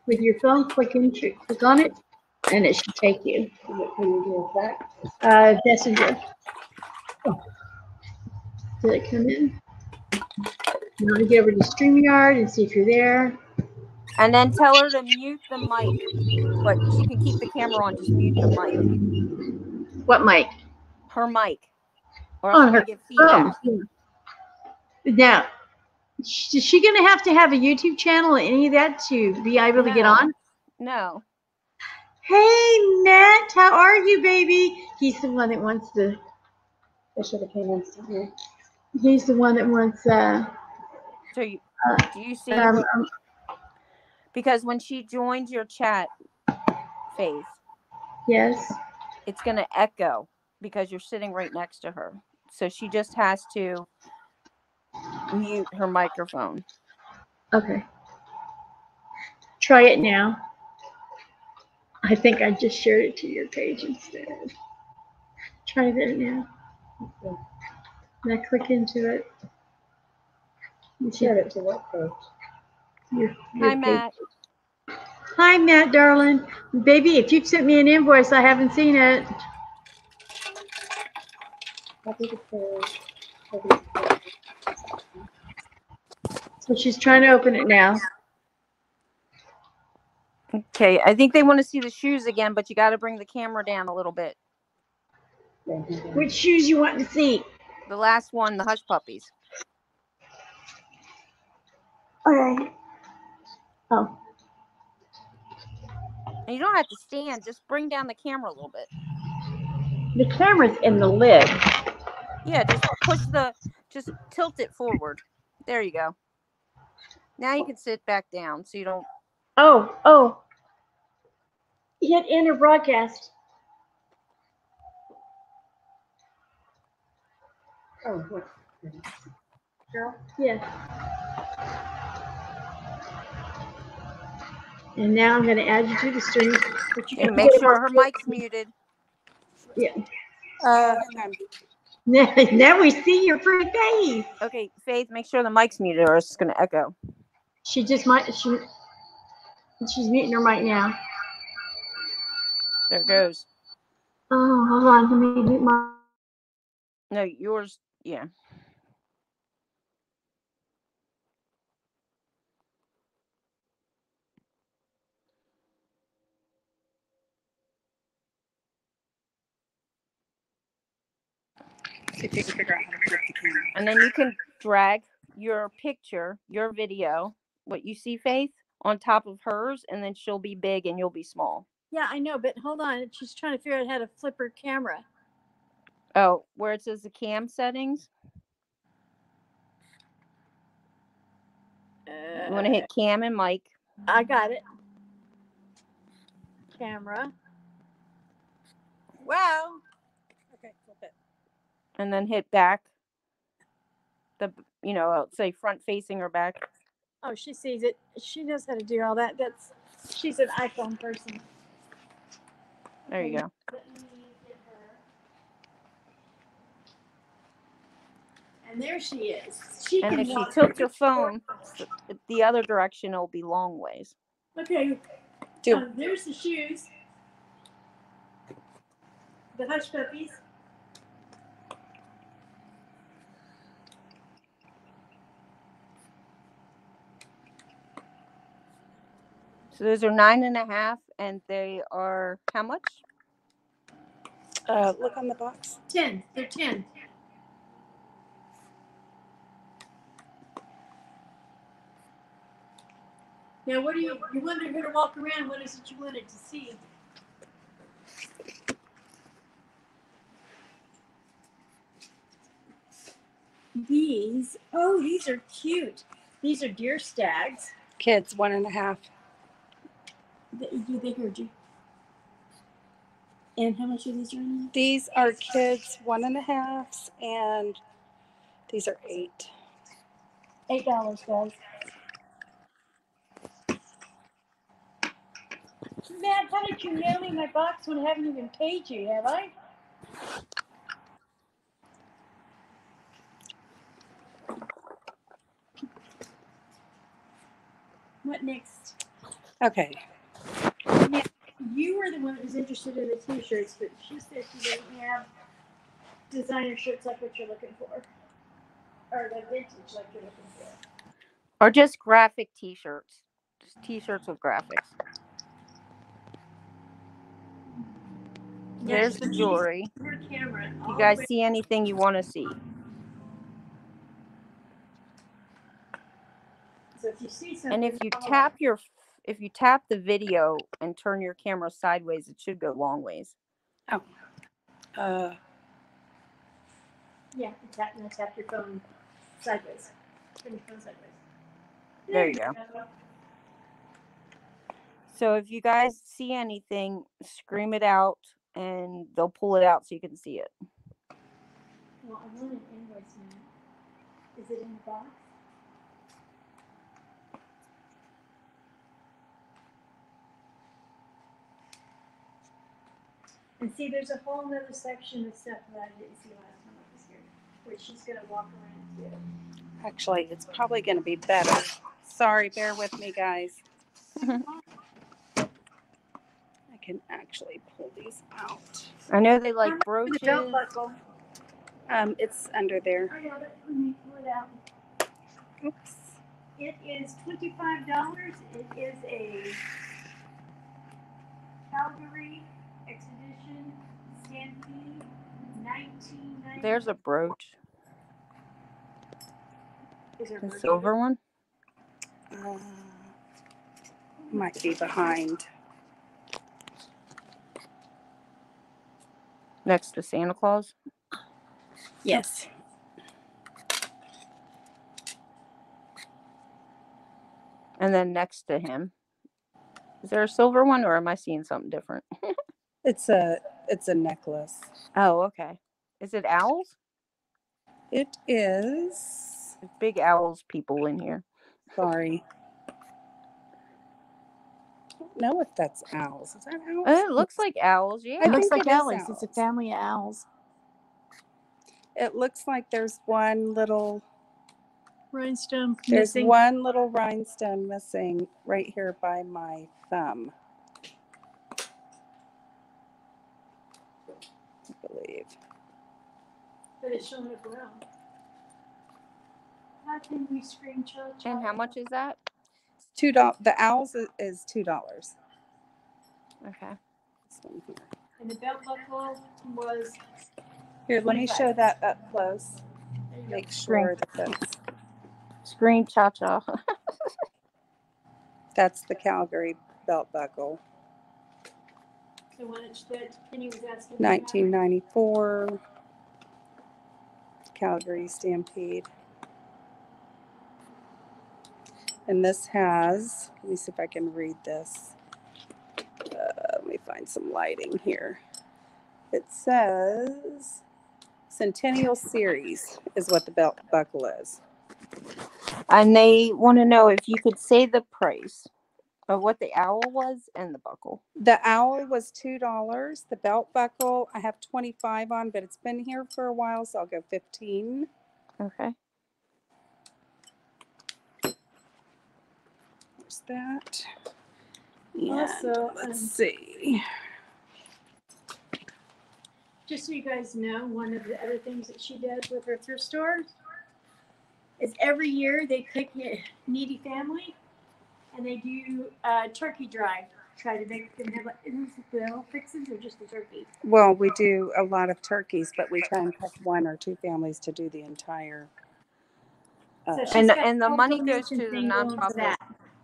with your phone, click into click on it, and it should take you. What can you do with? Uh, messenger. Oh. Did it come in? You want to get over to StreamYard and see if you're there. And then tell her to mute the mic. But she can keep the camera on, just mute the mic. What mic? Her mic. Or On her I get feedback. Oh, yeah. Now, is she going to have to have a YouTube channel or any of that to be able to get on? No. Hey, Matt, how are you, baby? He's the one that wants to. I should have came in instantly. He's the one that wants. Uh, So you, Uh, do you see? um, um, because when she joins your chat, Faith, yes. it's going to echo because you're sitting right next to her. So she just has to mute her microphone. Okay. Try it now. I think I just shared it to your page instead. Try that now. Now click into it. You Shared it to what page? your- your Hi, page. Matt. Hi, Matt, darling. Baby, if you've sent me an invoice, I haven't seen it. Copy the page. Copy the page. So she's trying to open it now. Okay, I think they want to see the shoes again, but you got to bring the camera down a little bit. Which shoes you want to see? The last one, the hush puppies. Okay. Oh, And you don't have to stand, just bring down the camera a little bit. the camera's in the lid. Yeah, just push the, just tilt it forward. There you go. Now you can sit back down so you don't. Oh, oh. Hit enter broadcast. Oh, what? Girl? Yes. And now I'm going to add you to the stream. But you And can make sure her mic's muted. Uh, hang. Now, now we see your pretty face. Okay, Faith, make sure the mic's muted or it's going to echo. She just might. She. She's muting her mic now. There it goes. Oh, hold on. Let me mute my. No, yours, yeah. See if you can figure out how to flip the camera. And then you can drag your picture, your video, what you see, Faith, on top of hers, and then she'll be big and you'll be small. Yeah, I know, but hold on. She's trying to figure out how to flip her camera. Oh, where it says the cam settings, you want to hit cam and mic. I got it. Camera. Wow. Okay, flip it. and then hit back. The you know, uh, say front facing or back. Oh, she sees it. She knows how to do all that. That's she's an iPhone person. There you go. And there she is. She And can if you walk tilt your phone the other direction, it'll be long ways. Okay. Do- um, there's the shoes. The hush puppies. So those are nine and a half, and they are how much? Uh, look on the box. Ten. They're ten. Now, what do you you wanted her to walk around? What is it you wanted to see? These oh, these are cute. These are deer stags. Kids, one and a half. They, they heard you. And how much are these running? These are kids, one and a halves, and these are eight. Eight dollars, guys. Matt, how did you mail me my box when I haven't even paid you, have I? What next? Okay. You were the one that was interested in the t-shirts, but she said she didn't have designer shirts like what you're looking for. Or the vintage like you're looking for. Or just graphic T-shirts, just T-shirts with graphics. Yeah, There's the jewelry. You guys see anything you want to see? So if you see something. And if you tap your, if you tap the video and turn your camera sideways, it should go long ways. Oh. Uh, Yeah, tap, and tap your phone sideways. Turn your phone sideways. There you go. So if you guys see anything, scream it out, and they'll pull it out so you can see it. Well, I want an invoice now. Is it in the box? And see, there's a whole nother section of stuff that I didn't see last time I was here, which she's gonna walk around to. Actually, it's probably going to be better. Sorry, bear with me, guys. I can actually pull these out. I know they like The belt brooches. buckle. Um, it's under there. I got it. Let me pull it out. Oops. It is twenty-five dollars. It is a Calgary Exhibition Stampede nineteen ninety. There's a brooch. Is there a The version? silver one. Uh, might be behind. next to Santa Claus. Yes. And then next to him. Is there a silver one or am I seeing something different? It's a it's a necklace. Oh, okay. Is it owls? It is. There's big owls people in here. Sorry. Don't know if that's owls. Is that owls? Uh, it looks like owls, yeah. I It looks like it is owls. It's a family of owls. It looks like there's one little Rhinestone there's missing. one little rhinestone missing right here by my thumb. I believe. But it's showing up around. How can we screenshot? And how much is that? Two dollars. The owls i- is two dollars. Okay. This one here. And the belt buckle was. Here, let me show that up close. there you go. Make sure that that's, Screen cha cha. that's the Calgary belt buckle. The one that- that Penny was asking. about. 1994 Calgary Stampede. And this has, let me see if I can read this. Uh, let me find some lighting here. It says Centennial Series is what the belt buckle is. and they want to know if you could say the price of what the owl was and the buckle. The owl was two dollars. The belt buckle I have twenty five on, but it's been here for a while, so I'll go fifteen. Okay. There's that. And Also, let's um, see. Just so you guys know, one of the other things that she does with her thrift store is every year they pick a needy family and they do a turkey drive. Try to make them have like, is this the whole fixes or just the turkey? Well, we do a lot of turkeys, but we try and pick one or two families to do the entire. Uh, So And- and the money goes to the thing going for nonprofit. that.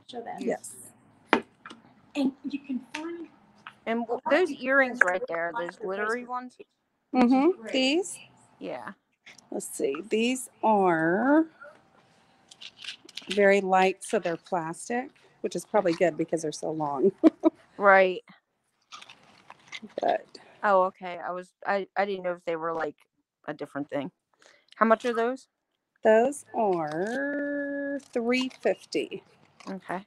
Show that. yes. And you can find And those earrings right there, those glittery ones. Mm-hmm. These, Yeah. let's see, these are very light, so they're plastic, which is probably good because they're so long. Right. But Oh, okay. I was I I didn't know if they were like a different thing. How much are those? those are three fifty. Okay.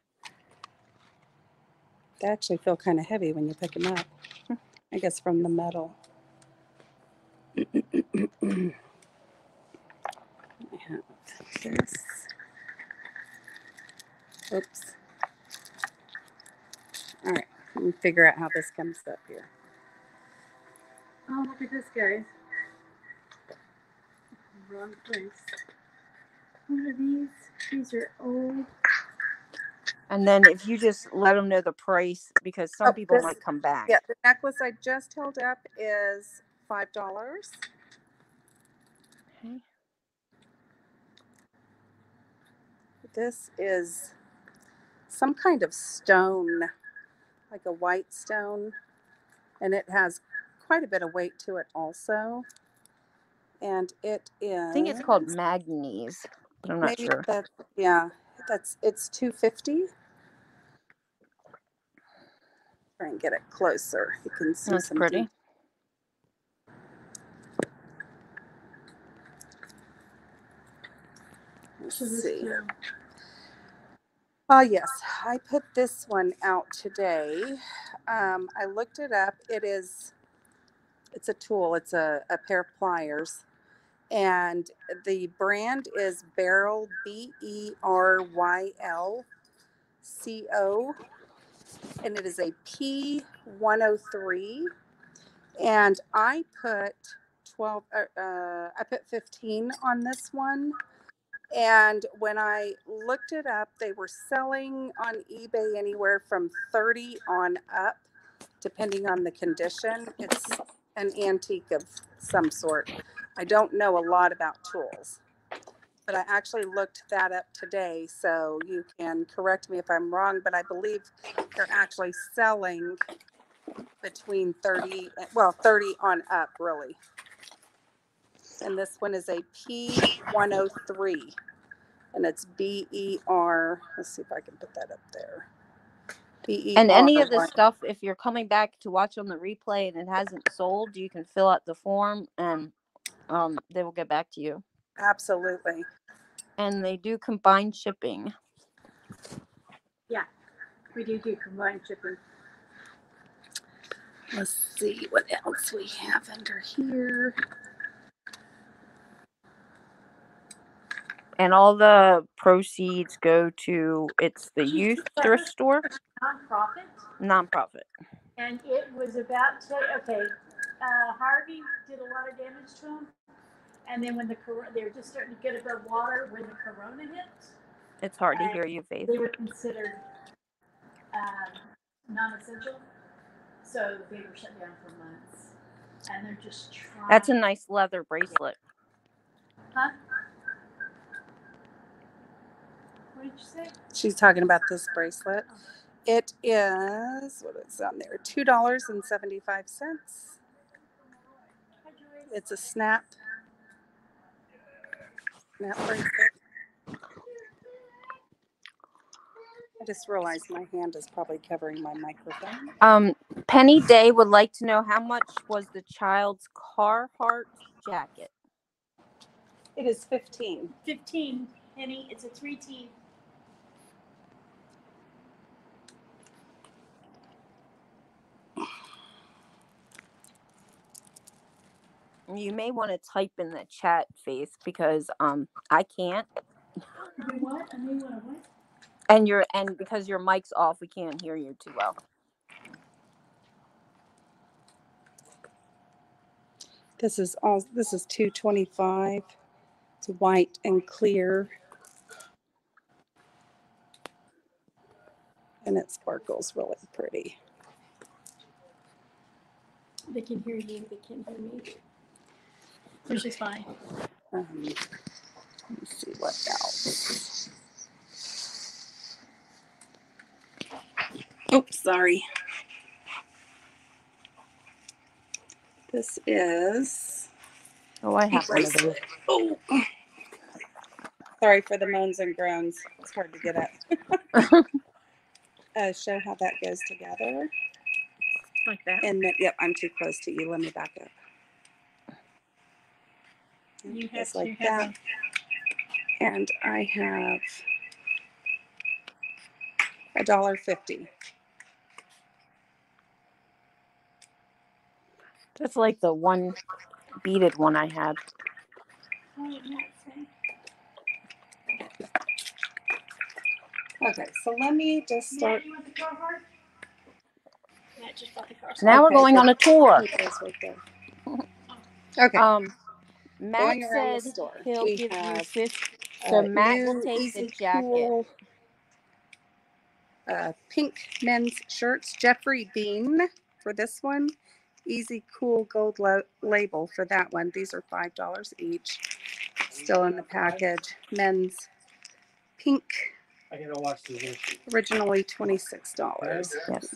They actually feel kind of heavy when you pick them up. Hmm. I guess from the metal. I have this. Oops. All right, let me figure out how this comes up here. Oh, look at this, guys. Wrong place. What are these? These are old. And then if you just let them know the price, because some Oh, people this- might come back. Yeah, the necklace I just held up is five dollars. Okay. This is some kind of stone, like a white stone, and it has quite a bit of weight to it also. And it is. I think it's called manganese, but I'm not maybe sure. That, yeah, that's it's two fifty. Try and get it closer. You can see That's some pretty. de- Let's see. Is- Oh, yes. I put this one out today. Um, I looked it up. It is it's a tool. It's a, a pair of pliers, and the brand is Barrel B E R Y L C O, and it is a P one hundred three, and I put twelve. Uh, uh, I put fifteen on this one. And when I looked it up, they were selling on eBay anywhere from 30 on up, depending on the condition. It's an antique of some sort. I don't know a lot about tools, but I actually looked that up today. So you can correct me if I'm wrong, but I believe they're actually selling between 30, well, 30 on up, really. And this one is a P103 and it's B E R. Let's see if I can put that up there. B E And any of R the stuff, if you're coming back to watch on the replay and it hasn't sold, you can fill out the form and um, they will get back to you. Absolutely. And they do combine shipping. Yeah, we do do combined shipping. Let's see what else we have under here. And all the proceeds go to it's the youth thrift store Nonprofit. nonprofit. And it was about to, okay, uh, Harvey did a lot of damage to them. And then when the, cor- they were just starting to get above water, when the corona hit, It's hard to hear you, Faith. they were considered, um, non-essential. So they were shut down for months. And they're just trying. That's a nice leather bracelet. Huh? What did you say? She's talking about this bracelet. It is what is on there? Two dollars and seventy five cents. How'd you raise- It's a snap. Snap bracelet. I just realized my hand is probably covering my microphone. Um, Penny Day would like to know how much was the child's Carhartt jacket. It is fifteen. Fifteen, Penny, it's a three You may want to type in the chat, Faith, because um I can't, You what? I mean, what, what? and your and because your mic's off, we can't hear you too well. This is all, this is two twenty-five. It's white and clear. And it sparkles really pretty. They can hear you, they can hear me. Which is fine. Um, let me see what else. Oops, sorry. This is. Oh, I have one of those. Oh. Sorry for the moans and groans. It's hard to get up. uh, show how that goes together. Like that. And then, yep, I'm too close to you. Let me back up. You have Just to like have that. And I have a dollar fifty. That's like the one beaded one I had. Oh, yeah, see? Okay, so let me just start. Matt, you want the Carhartt? Matt just bought the car. So now we're going on a tour. Right. Okay, Um, Matt going around the said store. he'll We give you have, fifty. uh, So Matt will take the jacket. Cool, Uh, pink men's shirts, Geoffrey Beene for this one. Easy Cool Gold lo- label for that one. These are five dollars each. Still in the package. Men's pink, I gotta watch this. originally twenty-six dollars. Yes.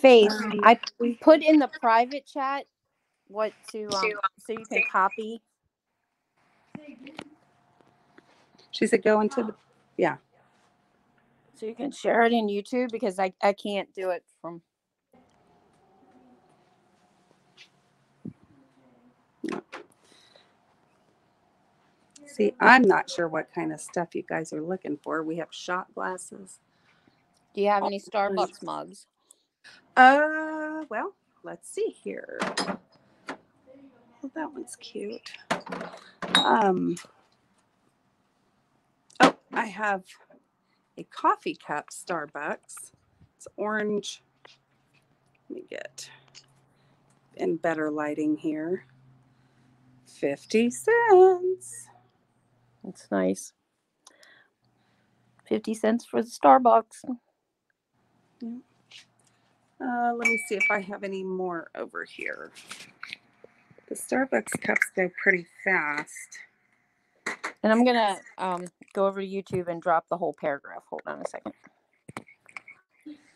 Faith, Um, I put in the private chat what to um so you can copy. She said go into the, yeah." So you can share it in YouTube because I, I can't do it from see, I'm not sure what kind of stuff you guys are looking for. We have shot glasses. Do you have any Starbucks mugs? Uh, well, let's see here. Well, that one's cute. Um, oh, I have a coffee cup Starbucks. It's orange. Let me get in better lighting here. 50 cents. That's nice. 50 cents for the Starbucks. Uh, let me see if I have any more over here. The Starbucks cups go pretty fast. And I'm going to um, go over to YouTube and drop the whole paragraph. Hold on a second.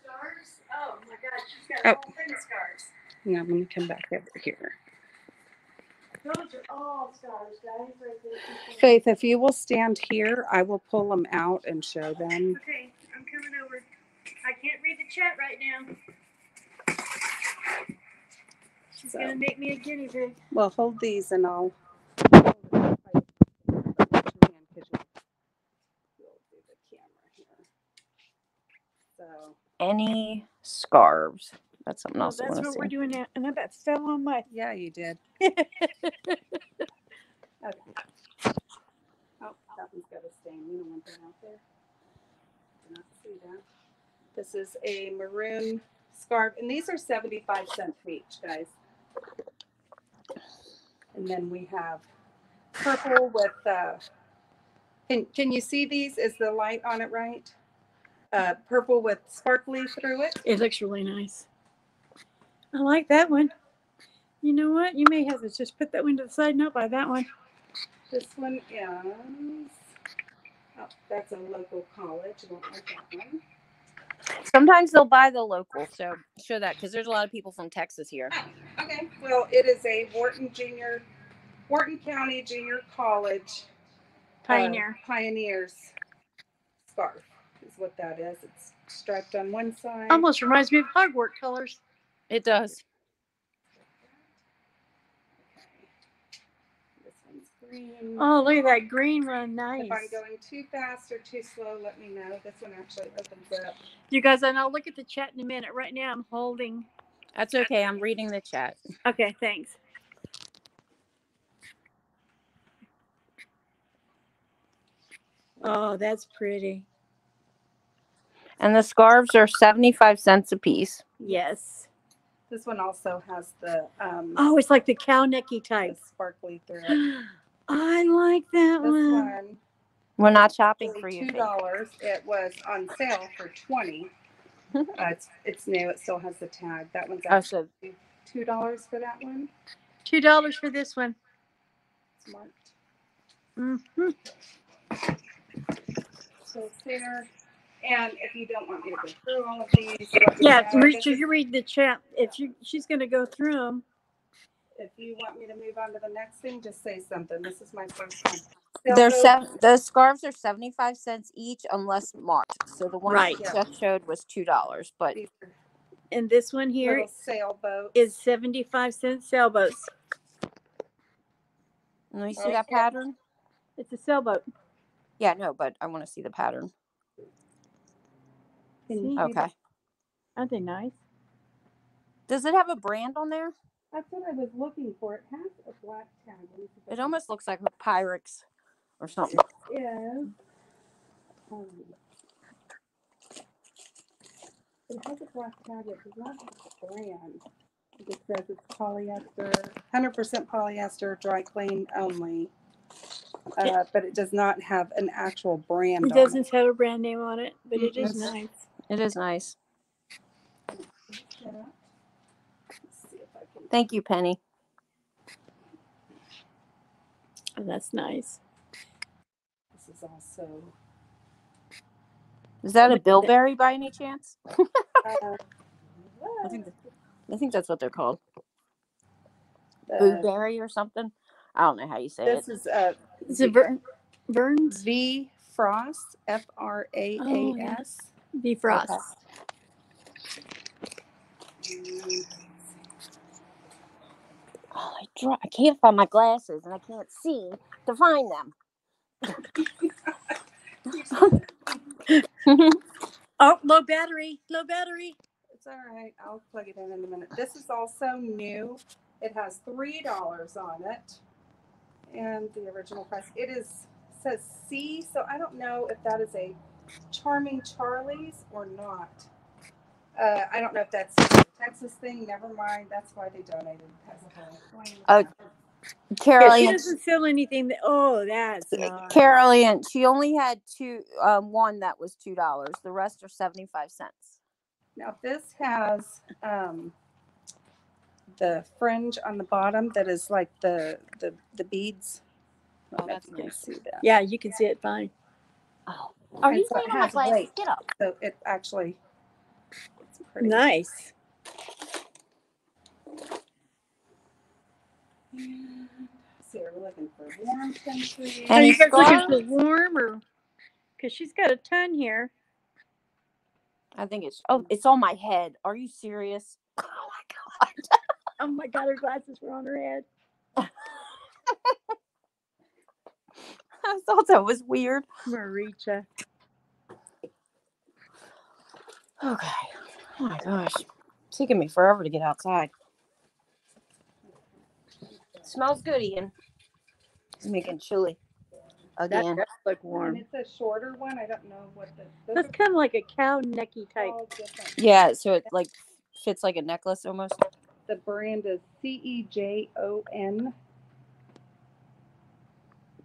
Scars? Oh my God, she's got Oh. a whole thing scars. Yeah, I'm gonna come back over here. Those are all scars, guys. Right. Faith, if you will stand here, I will pull them out and show them. Okay, I'm coming over. I can't read the chat right now. She's So- gonna make me a guinea pig. Well, hold these and I'll. Any scarves? That's something else I that's want what to we're doing now, and I bet fell on my. yeah, you did. Okay. Oh, that one's got a stain. We don't want that out there. Do not see that. This is a maroon scarf, and these are 75 cents each, guys. And then we have purple with, uh, can, can you see these? Is the light on it right? Uh, purple with sparkly through it. It looks really nice. I like that one. You know what? You may have to just put that one to the side. Not buy that one. This one is, oh, that's a local college. I don't like that one. Sometimes they'll buy the local, so show that because there's a lot of people from Texas here. Okay, well, it is a Wharton Junior, Wharton County Junior College. uh, Pioneer. Pioneers scarf is what that is. It's striped on one side. Almost reminds me of Hogwarts colors. It does. This one's green. Oh, look at that green one. Nice. If I'm going too fast or too slow, let me know. This one actually opens up. You guys, and I'll look at the chat in a minute. Right now, I'm holding. That's okay. I'm reading the chat. Okay, thanks. Oh, that's pretty. And the scarves are 75 cents a piece. Yes. This one also has the um Oh, it's like the cow necky the type. sparkly through it. I like that This one. one We're not shopping for you. two Faith. dollars. It was on sale for twenty. uh, it's it's new. It still has the tag. That one's Oh, actually so two dollars for that one. Two dollars for this one. It's marked. hmm So it's there. And if you don't want me to go through all of these, let me Yeah, know. read, This so is- you read the chat. If you, she's going to go through them. If you want me to move on to the next thing, just say something. This is my first one. they're seven, the scarves are 75 cents each unless marked. So the one Right. that Jeff showed was $2, but these are And this one here little sailboats. is 75 cent sailboats. let me see that pattern. It's a sailboat. Yeah, no, but I want to see the pattern. See? see Okay. that? Aren't they nice? Does it have a brand on there? That's what I was looking for. It has a black tag. Let me see if I It can- almost looks like a Pyrex or something. is. Um, it has a black tag. It does not have a brand. It just says it's polyester, hundred percent polyester, dry clean only. Uh, but it does not have an actual brand It on it. doesn't have a brand name on it, but it is Mhm. nice. It is nice. Yeah. Let's see if I can- Thank you, Penny. Oh, that's nice. This is also. Is that a Look at that. bilberry by any chance? Uh, I think I think that's what they're called. the- Blueberry or something. I don't know how you say it. This it. is uh, Is it Vern, Vern's? V Fraas, F R A Oh, A yeah. S. V Fraas. Oh, I, dra- I can't find my glasses and I can't see to find them. Oh, low battery. Low battery. It's all right. I'll plug it in in a minute. This is also new. It has three dollars on it, and the original price. It is says C, so I don't know if that is a Charming Charlie's or not. Uh, I don't know if that's a Texas thing. Never mind. That's why they donated. Has a. Oh, Yeah, Carol she Ann, doesn't sell anything that. Oh, that's nice. Carol Ann, she only had two, um, one that was two dollars. The rest are seventy-five cents. Now this has um, the fringe on the bottom that is like the the, the beads. I don't Oh, know if that's you can nice. see that. Yeah, you can see it fine. Oh, are And you so it playing on my has glasses? weight. Get up. So it actually it's pretty. Nice. And, see, we're looking for warm country. Are you guys looking for warm or? Because she's got a ton here. I think it's, oh, it's on my head. Are you serious? Oh my God. Oh my God, her glasses were on her head. I thought that was weird. Maricha. Okay. Oh my gosh. It's taking me forever to get outside. Smells good, Ian. It's making chili That that's like look And warm. it's a shorter one. I don't know what the. those That's kind of like a cow necky type. Yeah, so it like fits like a necklace almost. The brand is C E J O N.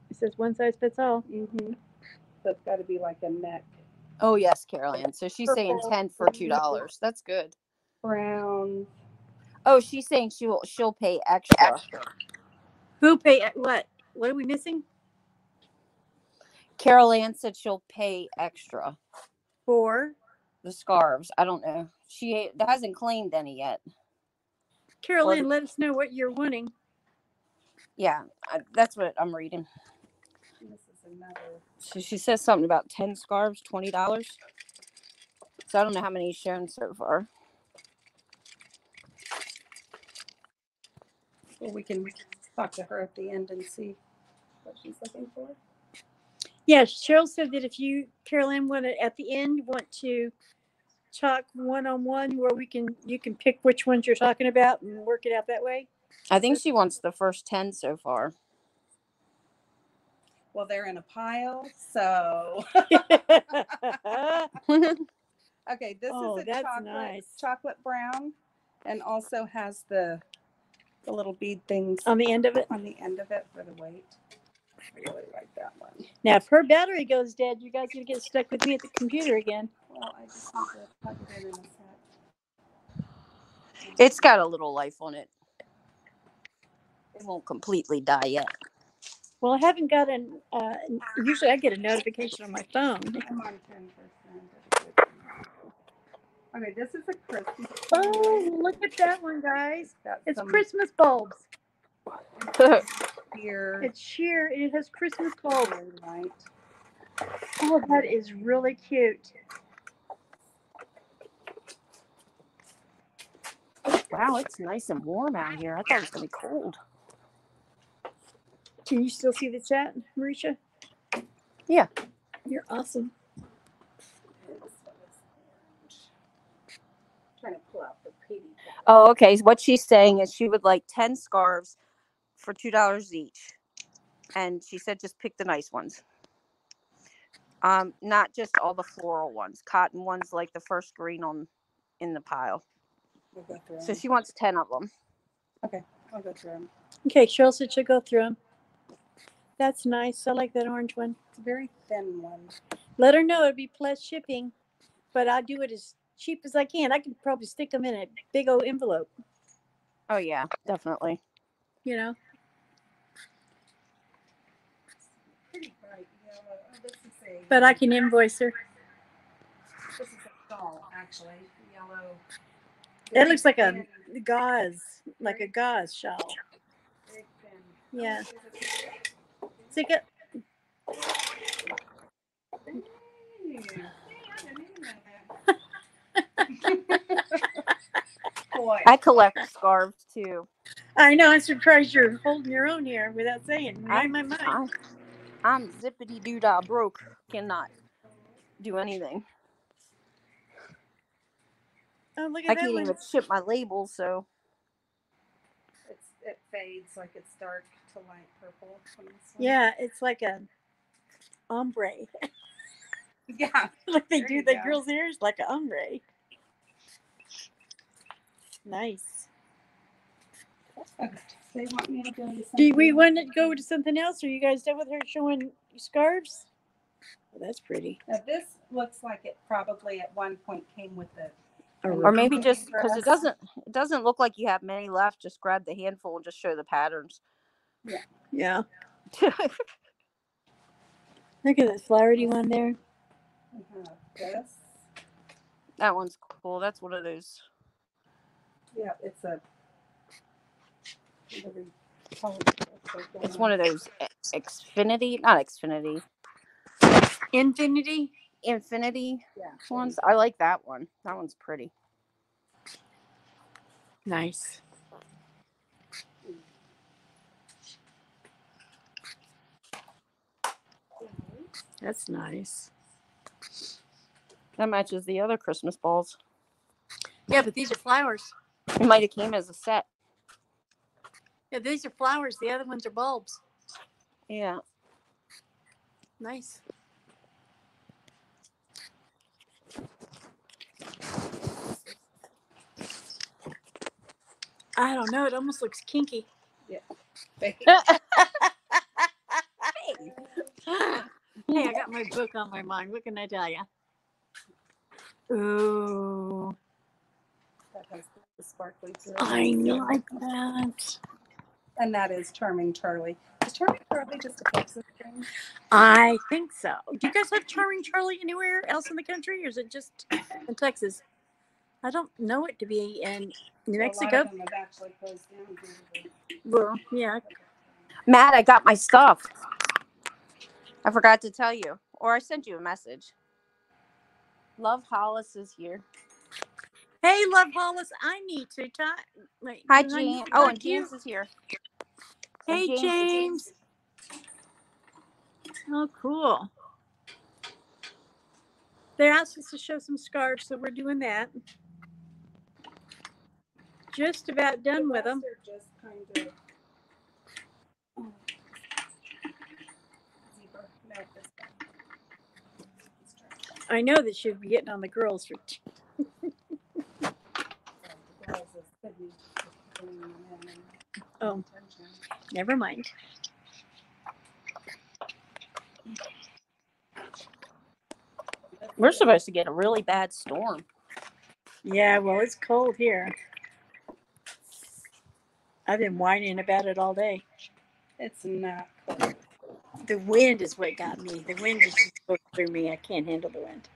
It says one size fits all. Mm-hmm. So it's got to be like a neck Oh yes, Carolyn. So she's saying ten for two dollars. That's good. brown. Oh, she's saying she'll she'll pay extra. Who pay what? What are we missing Carol Ann said she'll pay extra. for? The scarves. I don't know. She hasn't claimed any yet. Carolyn, let us know what you're wanting. Yeah, I, that's what I'm reading. This is another. So she says something about ten scarves, twenty dollars. So I don't know how many he's shown so far. Well, we can talk to her at the end and see what she's looking for. Yeah, Cheryl said that if you, Carolyn, want to at the end want to talk one on one, where we can you can pick which ones you're talking about and work it out that way. I think she wants the first ten so far. Well, they're in a pile, so okay. This Oh, is a that's chocolate nice. chocolate brown, and also has the the little bead things on the end of it. on the end of it for the weight. I really like that one. Now, if her battery goes dead, you guys gonna get stuck with me at the computer again. Well, I just need to plug it in in a sec. It's got a little life on it. It won't completely die yet. Well, I haven't gotten. Uh, usually, I get a notification on my phone. I'm on ten percent. Okay, this is a Christmas. Oh, look at that one, guys! Got It's some Christmas bulbs. Here, It's sheer. and It has Christmas bulbs. very light. Oh, that is really cute. wow, it's nice and warm out here. I thought it was gonna be cold. Can you still see the chat, Maricha? Yeah. You're awesome. This one is orange. Trying to pull out the pretty. Oh, okay. What she's saying is she would like ten scarves for two dollars each, and she said just pick the nice ones. Um, not just all the floral ones, cotton ones like the first green on in the pile. We'll go through So 'em. she wants ten of them. Okay, I'll go through 'em. Okay, Cheryl said she'll go through them. That's nice. I like that orange one. It's a very thin one. Let her know it'd be plus shipping, but I'll do it as cheap as I can. I can probably stick them in a big old envelope, Oh yeah, definitely. you know. Pretty bright yellow. This is a. But I can invoice her. This is a doll, actually, yellow. That looks like a gauze, like a gauze shawl. Yeah. Is it- Stick it. Hey, hey, I didn't even know that. Boy, I collect scarves too. I know. I'm surprised you're holding your own here without saying. I- Right, my mind. I, I'm zippity doo dah broke. Cannot do anything. Oh, look I that can't one. even ship my labels, so It's, it fades like it's dark to light purple. on this. Yeah, it's like a ombre. Yeah. like they There do the go. girls' ears like an ombre. Nice. Perfect. They want me to go to Do we want to go to something else? Are you guys done with her showing scarves? Oh, that's pretty. Now this looks like it probably at one point came with the. or maybe just because it doesn't it doesn't look like you have many left. Just grab the handful and just show the patterns. Yeah. Look at this flowery one there. We have this. that one's cool. That's one of those. Yeah, it's a. whatever you call it, a It's one of those Xfinity, not Xfinity, Infinity. Infinity Yeah. ones. I like that one. That one's pretty. Nice. That's nice. That matches the other Christmas balls. Yeah, but these are flowers. It might have came as a set. Yeah, these are flowers. The other ones are bulbs. Yeah. Nice. I don't know. It almost looks kinky. Hey, Hey, I got my book on my mind. What can I tell you? Ooh, that has the sparkly. jewels. I like that. And that is Charming Charlie. Is Charming Charlie just a Texas thing? I think so. Do you guys have Charming Charlie anywhere else in the country, or is it just in Texas? I don't know it to be in New Mexico. of them have actually closed down due to Well, yeah. Matt, I got my stuff. I forgot to tell you, or I sent you a message. Love Hollis is here. Hey, Love Hollis, I need to talk. Wait, Hi, James. Oh, and you. James is here. Hey, James- James. Oh, cool. They asked us to show some scarves, so we're doing that. Just about done with them. are just kind of. oh, zebra. No, this one. It's trash. I know that she'd be getting on the girls for. So the girls is Sydney just putting them in and Oh. Never mind. We're supposed to get a really bad storm. Yeah, well, it's cold here. I've been whining about it all day. It's not cold. The wind is what got me. The wind is through me. I can't handle the wind.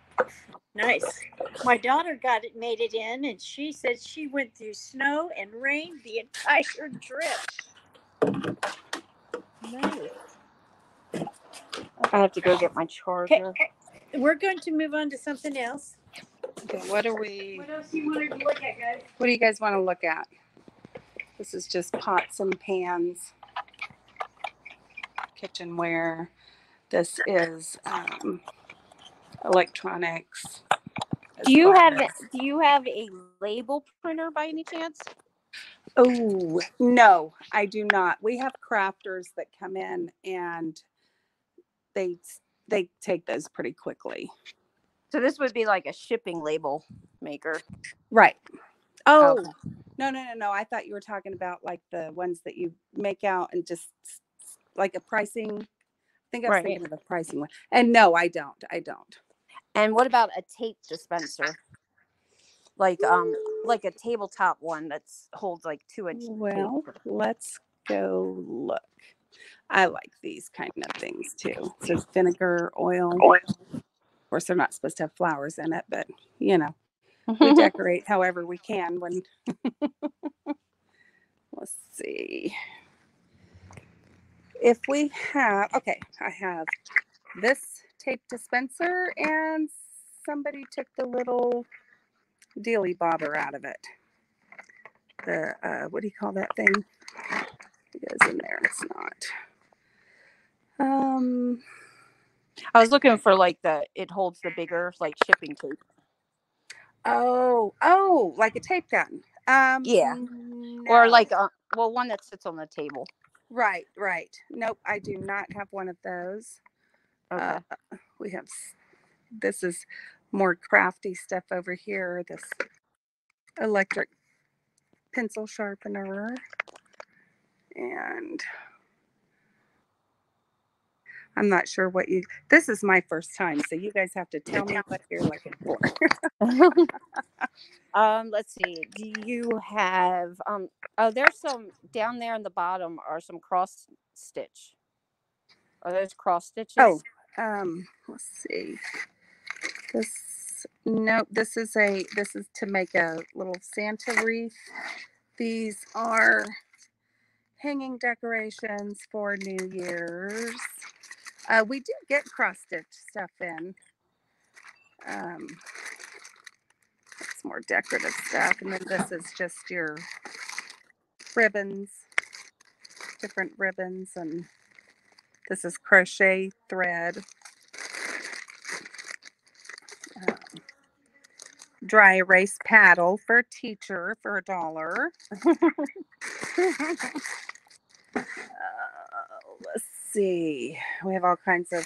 Nice. My daughter got it, made it in, and she said she went through snow and rain the entire trip. Nice. I have to go get my charger. Okay, we're going to move on to something else. Okay, what are we? What else you wanted to look at, guys? What do you guys want to look at? This is just pots and pans, kitchenware. This is um, electronics. Do you have as- do you have a label printer by any chance? Oh no, I do not. We have crafters that come in and they they take those pretty quickly. So this would be like a shipping label maker. Right. Oh Okay. no no no no! I thought you were talking about like the ones that you make out and just like a pricing. I think I was Right. thinking of a pricing one. And no, I don't. I don't. And what about a tape dispenser? Like um like a tabletop one that's holds like two inches. Well, tape. let's go look. I like these kind of things too. So vinegar, oil. Of course, they're not supposed to have flowers in it, but you know, we decorate however we can. When let's see, if we have okay, I have this tape dispenser, and somebody took the little dealy bobber out of it. The uh, what do you call that thing? It goes in there. It's not. Um. I was looking for like the it holds the bigger like shipping tape. Oh, oh, like a tape gun. Um, Yeah. Or like a well, one that sits on the table. Right, right. Nope, I do not have one of those. Okay. Uh, we have this is more crafty stuff over here. This electric pencil sharpener, and I'm not sure what you. This is my first time, so you guys have to tell me what you're looking for. um, let's see. Do you have um? Oh, there's some down there in the bottom are some cross stitch. Are those cross stitches? Oh, um, let's see. This no, this is a this is to make a little Santa wreath. These are hanging decorations for New Year's. Uh, we do get cross stitch stuff in. Um, it's more decorative stuff, and then this is just your ribbons, different ribbons, and this is crochet thread. Um, dry erase paddle for a teacher for a dollar. Uh, see. We have all kinds of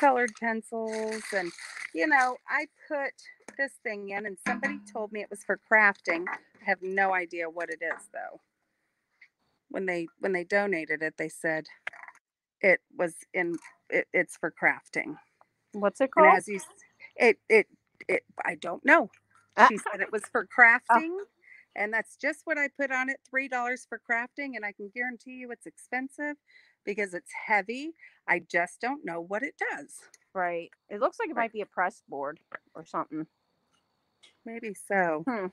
colored pencils, and you know, I put this thing in, and somebody told me it was for crafting. I have no idea what it is though. When they when they donated it, they said it was in it, it's for crafting. What's it And called? as you, it, it, it, I don't know. Ah. She said it was for crafting. And that's just what I put on it, three dollars for crafting, and I can guarantee you it's expensive because it's heavy. I just don't know what it does. Right. It looks like it might be a press board or something. Maybe so. Hmm.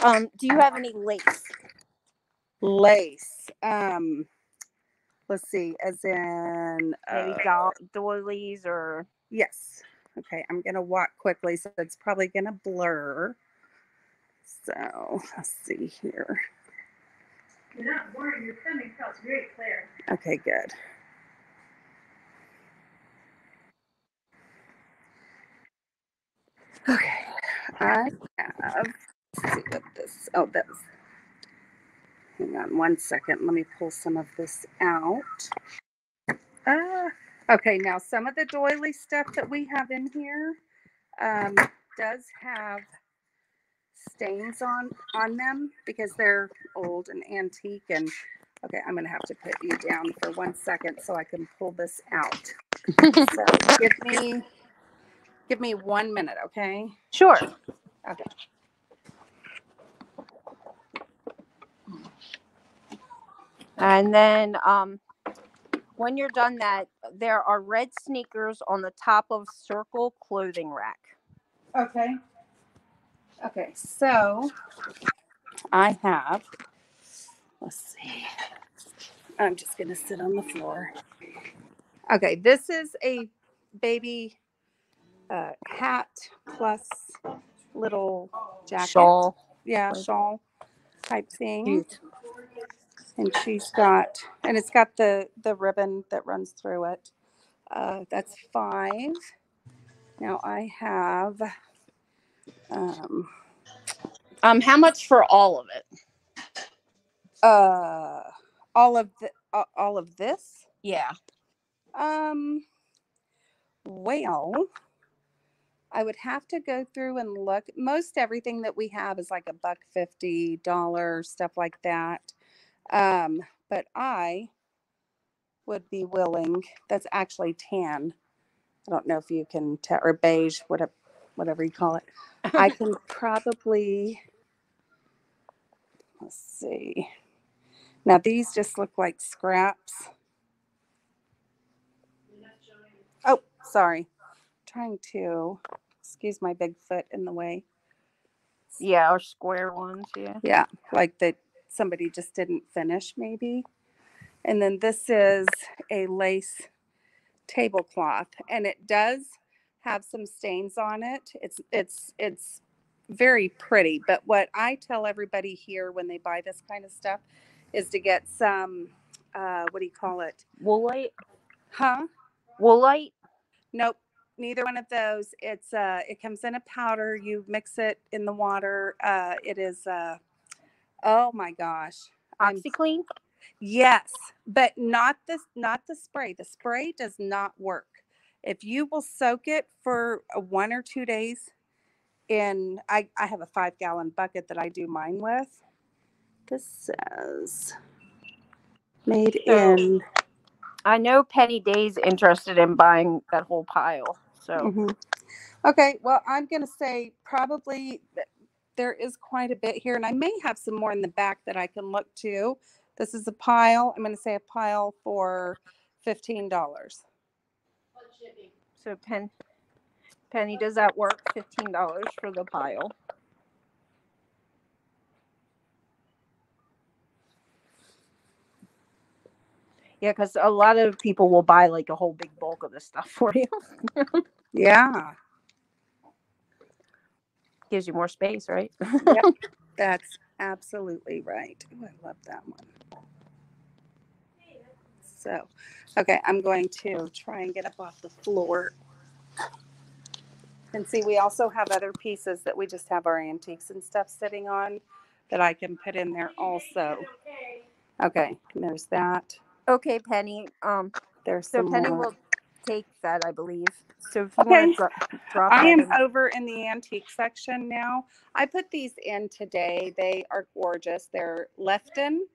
Um, do you have any lace? Lace. Um let's see, as in Maybe uh, doll doilies or yes. Okay, I'm gonna walk quickly, so it's probably gonna blur. So let's see here. You're not worried, you're very clear. Okay, good. Okay, I have, let's see what this, oh, that's, hang on one second, let me pull some of this out. Uh, okay, now some of the doily stuff that we have in here, um, does have stains on, on them because they're old and antique and, okay, I'm gonna have to put you down for one second so I can pull this out. So give me, give me one minute, okay? Sure. Okay. And then um when you're done that, there are red sneakers on the top of circle clothing rack. Okay. Okay, so I have, let's see. I'm just gonna sit on the floor. Okay, this is a baby uh, hat plus little jacket. Shawl. Yeah, shawl type thing. Cute. And she's got, and it's got the the ribbon that runs through it. Uh, that's five. Now I have. Um, Um, how much for all of it? uh all of the uh, all of this Yeah. um well i would have to go through and look most everything that we have is like a buck fifty dollar stuff like that um but i would be willing that's actually tan i don't know if you can tell or beige whatever whatever you call it i can probably let's see now these just look like scraps. Oh, sorry. Trying to excuse my big foot in the way. Yeah, or square ones, yeah. Yeah, like that somebody just didn't finish maybe. And then this is a lace tablecloth and it does have some stains on it. It's it's it's very pretty, but what I tell everybody here when they buy this kind of stuff is to get some uh what do you call it? Woolite. Huh? Woolite. Nope. neither one of those. It's uh, it comes in a powder. You mix it in the water. Uh, it is uh, oh my gosh, OxiClean. Yes, but not the not the spray. The spray does not work. If you will soak it for one or two days in I, I have a five gallon bucket that I do mine with. This says made So- in I know Penny Day's interested in buying that whole pile. So Mhm. Okay, well, I'm going to say probably th- there is quite a bit here, and I may have some more in the back that I can look to. This is a pile. I'm going to say a pile for fifteen dollars. So Pen Penny, does that work? Fifteen dollars for the pile. Yeah, because a lot of people will buy like a whole big bulk of this stuff for you. Yeah, Gives you more space, right? that's absolutely right. Ooh, I love that one. So, okay, I'm going to try and get up off the floor. And see, we also have other pieces that we just have our antiques and stuff sitting on that I can put in there also. Okay, and there's that. Okay, Penny. Um, There's so some Penny more. will take that, I believe. So if you Okay. want to dro- drop I that am in- over in the antique section now. I put these in today. They are gorgeous. They're Lefton,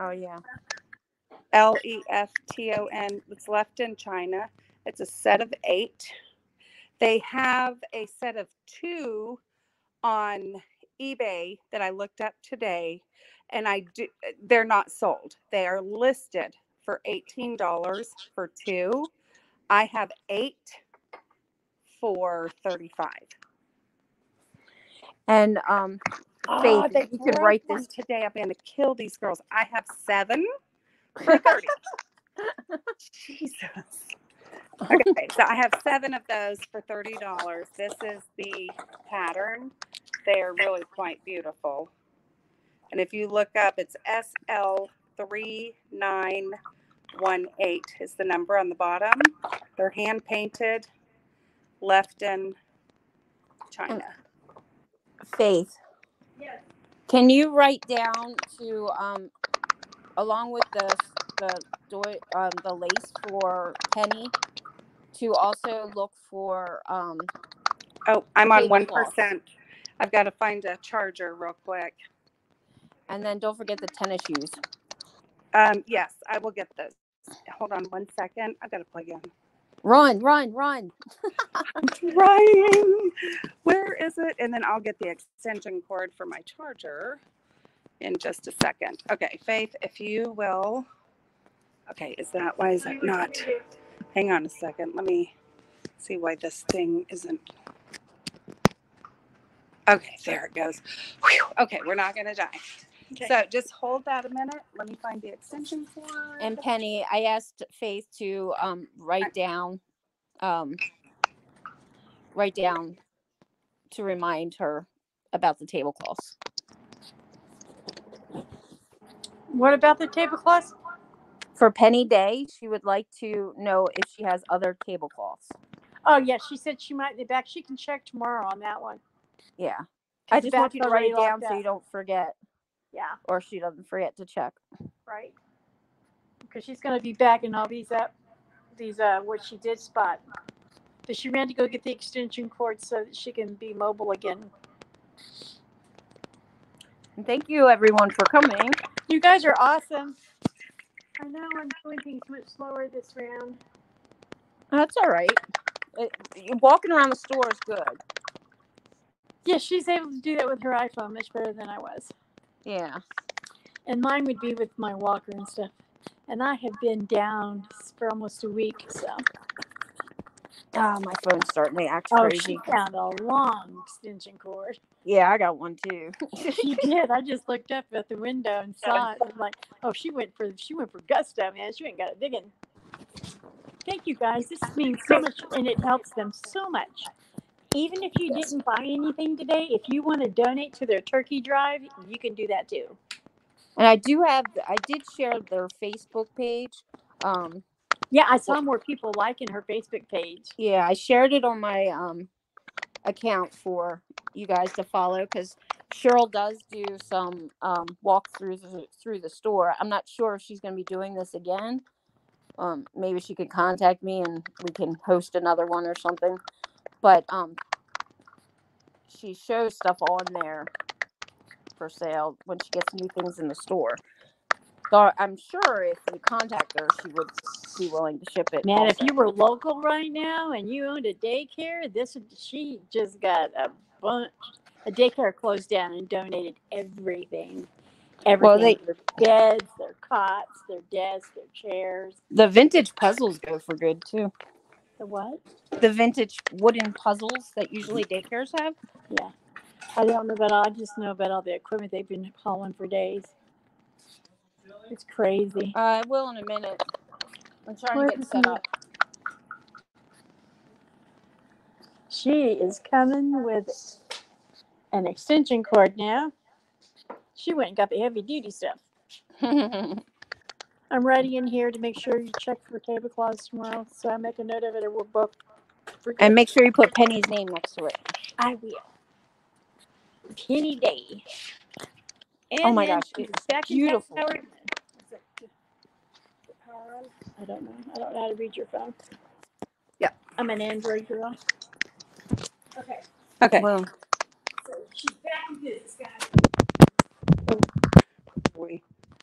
Oh yeah. L E F T O N. It's Lefton China. It's a set of eight. They have a set of two on eBay that I looked up today, and I do. They're not sold. They are listed for eighteen dollars for two. I have eight for thirty-five. And um, Oh, Faith, if you could write this- today. I'm going to kill these girls. I have seven for 30. Jesus. Okay, so I have seven of those for $30. This is the pattern. They are really quite beautiful. And if you look up, it's SL3918 is the number on the bottom. They're hand painted, Lefton China. Faith. Yes. Can you write down to um, along with the the um, the lace for Penny, to also look for um, Oh, I'm on one I've got to find a charger real quick. and then don't forget the tennis shoes. Um, yes, I will get this. Hold on one second. I've got to plug in. Run, run, run! I'm trying. Where is it? And then I'll get the extension cord for my charger in just a second. Okay, Faith, if you will. Okay, is that why is it not? Hang on a second. Let me see why this thing isn't. Okay, there it goes. Whew. Okay, we're not gonna die. So just hold that a minute. Let me find the extension cord. And Penny, I asked Faith to um, write down, um, write down to remind her about the tablecloths. What about the tablecloths? For Penny Day, she would like to know if she has other tablecloths. Oh, yeah, she said she might be back. She can check tomorrow on that one. Yeah. I just want you to write it down so you don't forget, Yeah, or she doesn't forget to check. right. Because she's gonna be back in all these up, these, uh, what she did spot. But she ran to go get the extension cord so that she can be mobile again. And thank you everyone for coming. You guys are awesome. I know I'm things much slower this round. That's all right. It, walking around the store is good. Yeah, she's able to do that with her iPhone much better than I was. Yeah. And mine would be with my walker and stuff. And I have been down for almost a week, so. Oh, my phone's starting to act Oh, crazy. she found a long extension cord. Yeah, I got one too. She did. I just looked up at the window and saw it. I'm like, oh, she went for she went for gusto, man. She ain't got it digging. Thank you guys. This means so much, and it helps them so much. Even if you didn't buy anything today, if you want to donate to their turkey drive, you can do that too. And I do have, I did share their Facebook page. Um, Yeah, I saw more people liking her Facebook page. Yeah, I shared it on my um account for you guys to follow because Cheryl does do some um walkthroughs through through the store. I'm not sure if she's going to be doing this again. Um, maybe she could contact me and we can host another one or something. But um, she shows stuff on there for sale when she gets new things in the store. So I'm sure if you contact her, she would be willing to ship it. Man, if you were local right now and you owned a daycare, this she just got a bunch. A daycare closed down and donated everything. Everything. Well, they- their beds, their cots, their desks, their chairs. the vintage puzzles go for good too. The what? the vintage wooden puzzles that usually daycares have. Yeah. I don't know about all. I just know about all the equipment they've been hauling for days. It's crazy. I will in a minute. I'm trying Where to get set up. She is coming with an extension cord now. She went and got the heavy duty stuff. I'm writing in here to make sure you check for tablecloths tomorrow, so I make a note of it or for and make sure you put Penny's name next to it. I will. Penny Day. Oh my gosh, it's beautiful. Is it the power on? I don't know. I don't know how to read your phone. Yeah. I'm an Android girl. Okay, Okay. Well, so she's back in business, guys.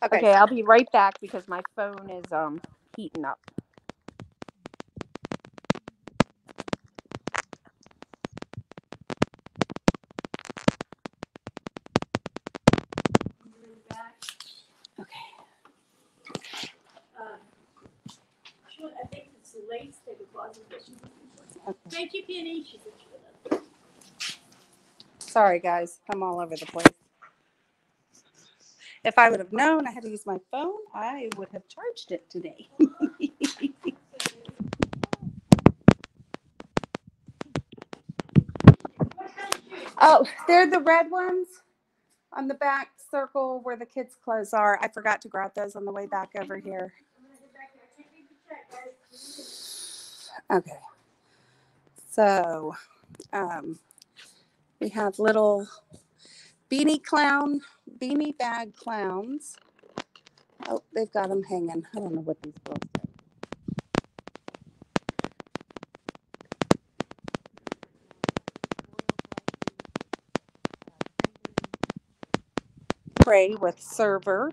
Okay. okay, I'll be right back because my phone is um heating up. Um, she went- I think it's the lace tablecloths that she's looking for. Okay. Thank you, Penny. Sorry, guys. I'm all over the place. If I would have known I had to use my phone, I would have charged it today. oh, they're the red ones on the back circle where the kids' clothes are. I forgot to grab those on the way back over here. Okay. So, um, we have little beanie clown, beanie bag clowns. Oh, they've got them hanging. I don't know what these do. Pray with server.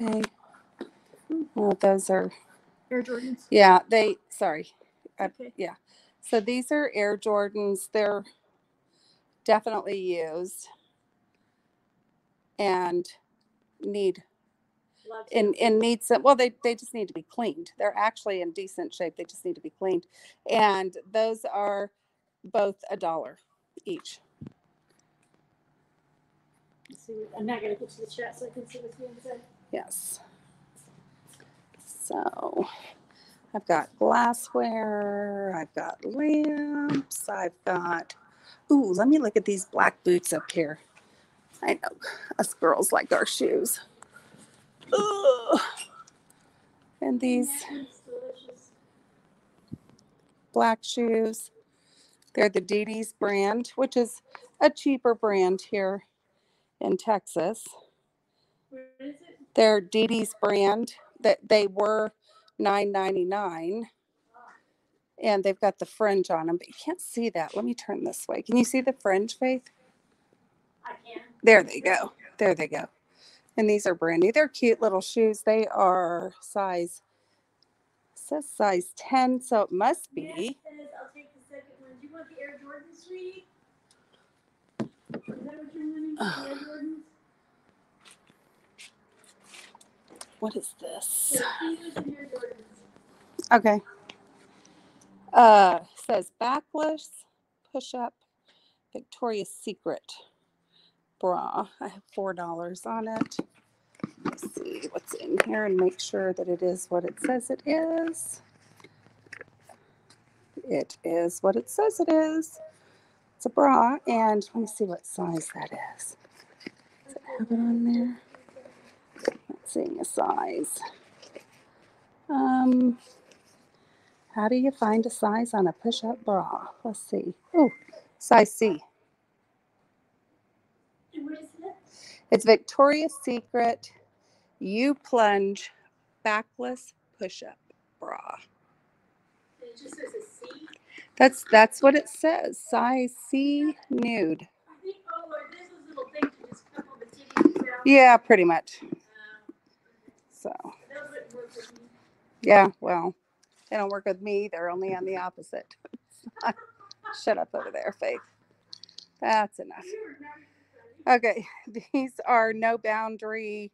Okay. Well, those are Air Jordans. Yeah, they, sorry. I- uh, Okay. Yeah. So these are Air Jordans. They're definitely used and need, to. and, and need some, well, they, they just need to be cleaned. They're actually in decent shape. They just need to be cleaned. And those are both a dollar each. See I'm not gonna get to the chat so I can see what's being said. Yes. So I've got glassware, I've got lamps, I've got, ooh, let me look at these black boots up here. I know us girls like our shoes. Ugh. And these black shoes, they're the Dee Dee's brand, which is a cheaper brand here in Texas. Where is it? They're Dee Dee's brand that they were nine ninety nine. And they've got the fringe on them, but you can't see that. Let me turn this way. Can you see the fringe, Faith? I can. There they go. There they go. And these are brand new. They're cute little shoes. They are size says size 10, so it must Yes, be. it is. I'll take the second one. Do you want the Air Jordan, sweetie? Is that what you're wanting? The Air Jordans? What is this? Yeah, Kiwas and Air Jordans. Okay. Uh says backless push up Victoria's Secret bra. I have four dollars on it. Let's see what's in here and make sure that it is what it says it is. It is what it says it is. It's a bra, and let me see what size that is. Does it have it on there? Not seeing a size. Um, how do you find a size on a push-up bra? Let's see. Oh, size C. And what is it? It's Victoria's Secret U Plunge Backless Push-Up Bra. It just says a C. That's that's what it says. Size C nude. I think, oh, Lord, there's those little things you just couple the titties. Yeah, pretty much. So yeah, well, they don't work with me. They're only on the opposite. Shut up over there, Faith. That's enough. Okay, these are no boundary.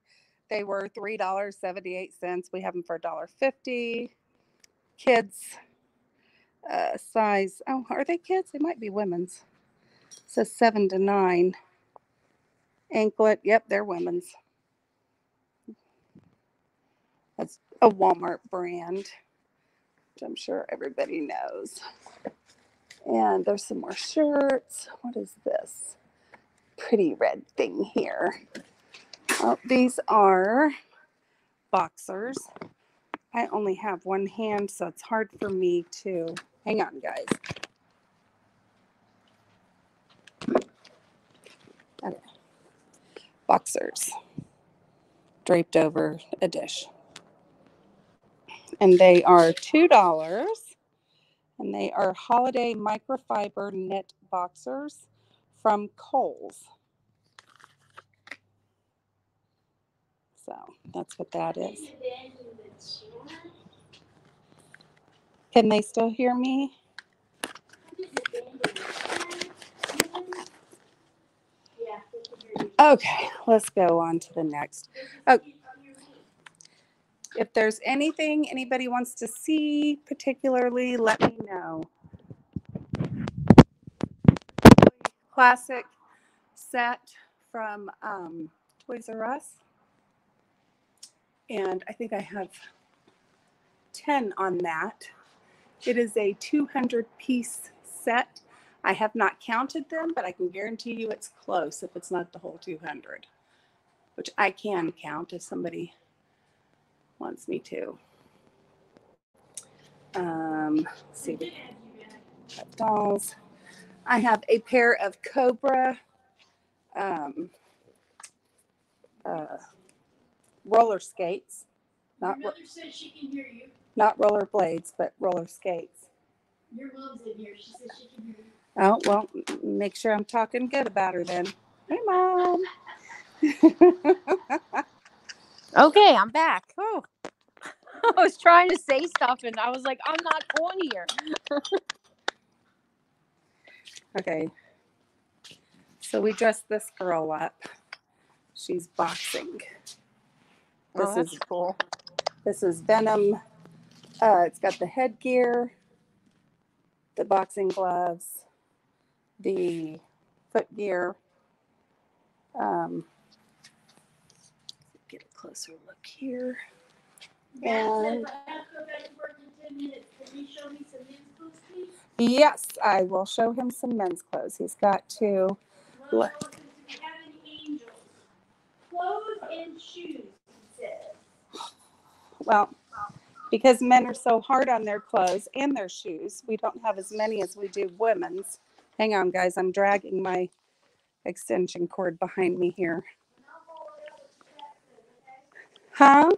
They were three dollars seventy eight cents. We have them for a dollar fifty. Kids, uh, size. Oh, are they kids? They might be women's. says seven to nine. Anklet. Yep, they're women's. That's a Walmart brand, which I'm sure everybody knows. And there's some more shirts. What is this? pretty red thing here. Oh, these are boxers. I only have one hand, so it's hard for me to. Hang on, guys. Okay. Boxers draped over a dish. And they are $2. And they are holiday microfiber knit boxers from Kohl's. So that's what that is. Can they still hear me? Okay, let's go on to the next. Oh. If there's anything anybody wants to see particularly, let me know. Classic set from um, Toys R Us. And I think I have 10 on that. It is a 200 piece set. I have not counted them, but I can guarantee you it's close if it's not the whole 200, which I can count if somebody wants me to. Um, see, dolls. I have a pair of Cobra um, uh, roller skates, Your not ro- says she can hear you. not roller blades, but roller skates. Your mom's in here. She says she can hear you. Oh, well, make sure I'm talking good about her then. Hey, mom. Okay, I'm back. Oh. I was trying to say stuff and I was like, I'm not on here. okay. So we dressed this girl up. She's boxing. This Oh, is cool. this is Venom. Uh, it's got the headgear, the boxing gloves, the footgear. Um, closer look here. And- if I have to go back to work in ten minutes, can you show me some men's clothes, please? Yes, I will show him some men's clothes. He's got to. Well, What? listen, do we have any angels? Clothes and shoes, he says. Well, because men are so hard on their clothes and their shoes, we don't have as many as we do women's. Hang on, guys. I'm dragging my extension cord behind me here. And I'll follow it up with the chat says, okay? Huh? I'll follow it to you what the chat says.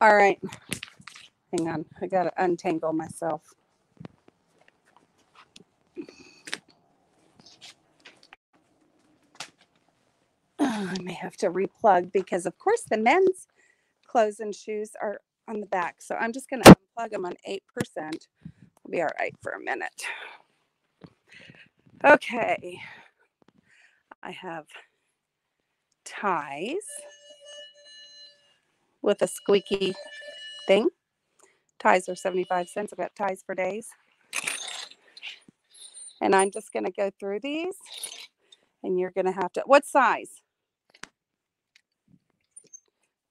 All right. Hang on, I gotta untangle myself. Oh, I may have to replug because of course the men's clothes and shoes are on the back. So I'm just gonna unplug them on 8%. I'll be all right for a minute. Okay. I have ties with a squeaky thing. Ties are 75 cents. I've got ties for days. And I'm just going to go through these and you're going to have to. What size?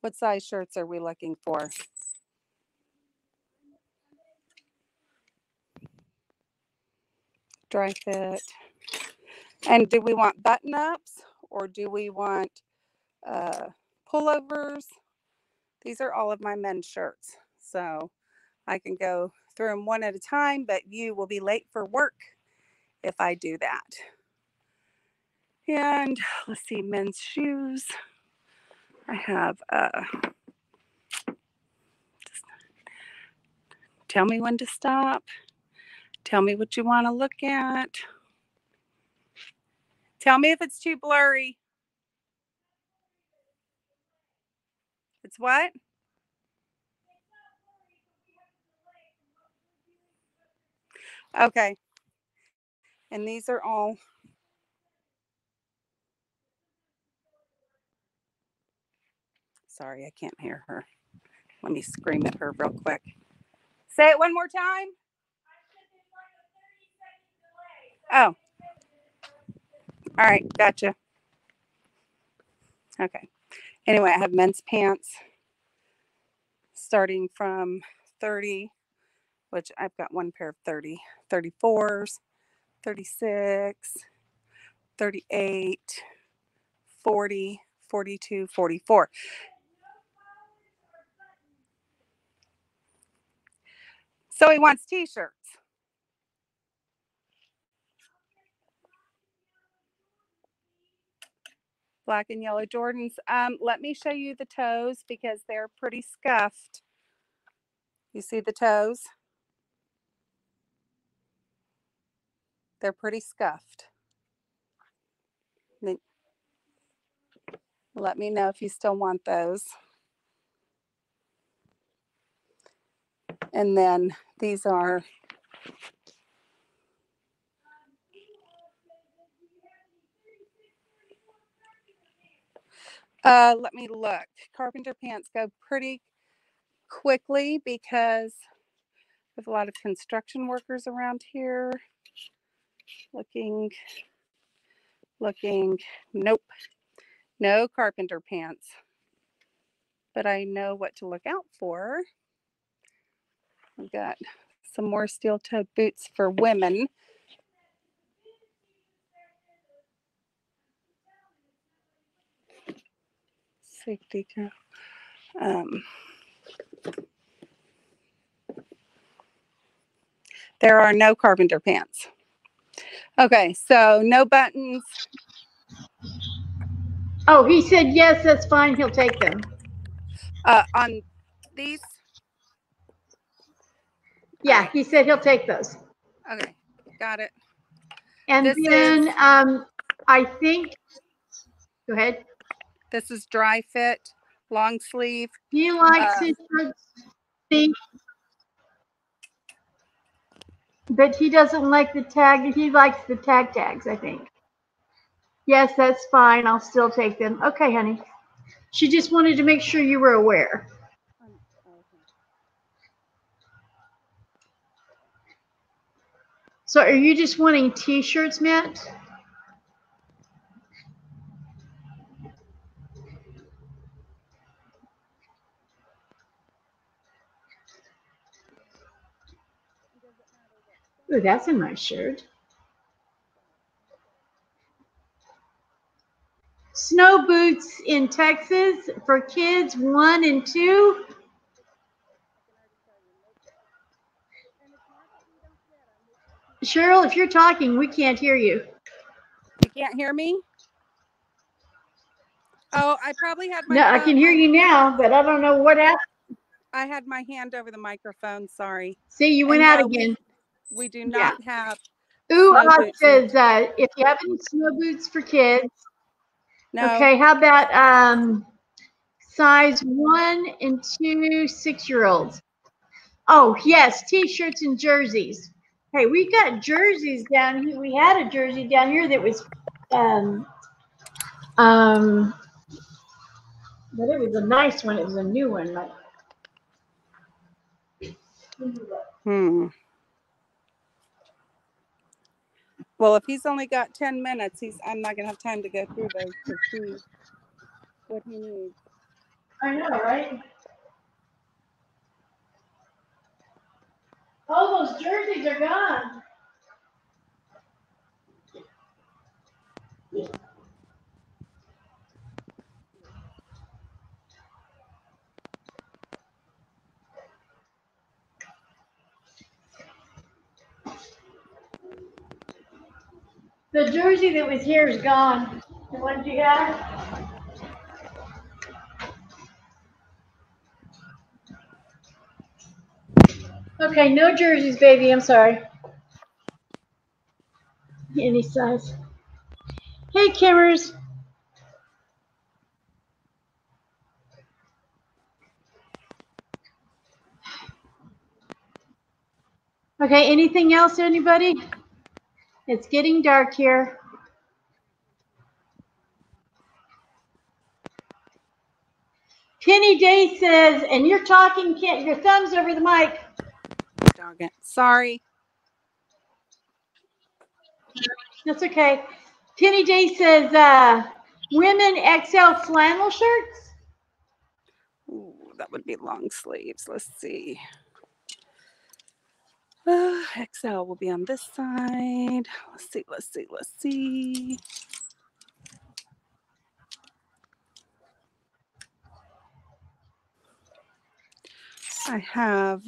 What size shirts are we looking for? Dry fit. And do we want button ups or do we want uh, pullovers? These are all of my men's shirts. So I can go through them one at a time, but you will be late for work if I do that. And let's see, men's shoes. I have, uh, tell me when to stop. Tell me what you want to look at. Tell me if it's too blurry. It's what? Okay. And these are all. Sorry, I can't hear her. Let me scream at her real quick. Say it one more time. Oh. All right, gotcha. Okay. Anyway, I have men's pants starting from 30, which I've got one pair of 30, 34s, 36, 38, 40, 42, 44. So he wants t-shirts. Black and yellow Jordans. Um, let me show you the toes because they're pretty scuffed. You see the toes? They're pretty scuffed. Let me know if you still want those. And then these are Uh, let me look. Carpenter pants go pretty quickly because we have a lot of construction workers around here. Looking, looking, nope, no carpenter pants. But I know what to look out for. We've got some more steel toed boots for women. Safety. co- Um, there are no carpenter pants. Okay, so no buttons. Oh, he said, yes, that's fine. He'll take them. Uh, on these, Yeah, he said he'll take those. okay, got it. And This then, is- um, I think, go ahead. This is dry fit, long sleeve. He likes Uh, his shirts pink. But he doesn't like the tag, he likes the tag tags, I think. Yes, that's fine. I'll still take them. Okay, honey. She just wanted to make sure you were aware. So are you just wanting t-shirts, Matt? Ooh, that's a nice shirt. Snow boots in Texas for kids one and two. Cheryl, if you're talking, we can't hear you. You can't hear me? Oh, I probably had my. No, I can hear you now, but I don't know what happened. I had my hand over the microphone. Sorry. See, you went And out again. We do Yeah. not have. Ooh, boots says uh, if you have any snow boots for kids, No. okay. How about um, size one and two six year olds? Oh yes, t-shirts and jerseys. Hey, we got jerseys down here. We had a jersey down here that was, um, um, but it was a nice one. It was a new one. Like, Hmm. Well, if he's only got 10 minutes, he's I'm not going to have time to go through those to see what he needs. I know, right? All those jerseys are gone. The jersey that was here is gone. The one you had? Okay, no jerseys, baby. I'm sorry. Any size. Hey, Kimmers. Okay, anything else, anybody? It's getting dark here. Penny Day says, and you're talking, can't, your thumb's over the mic. Dog it. Sorry. That's okay. Penny Day says, uh, women XL flannel shirts. Ooh, that would be long sleeves. Let's see. Uh, XL will be on this side. Let's see. Let's see. Let's see. I have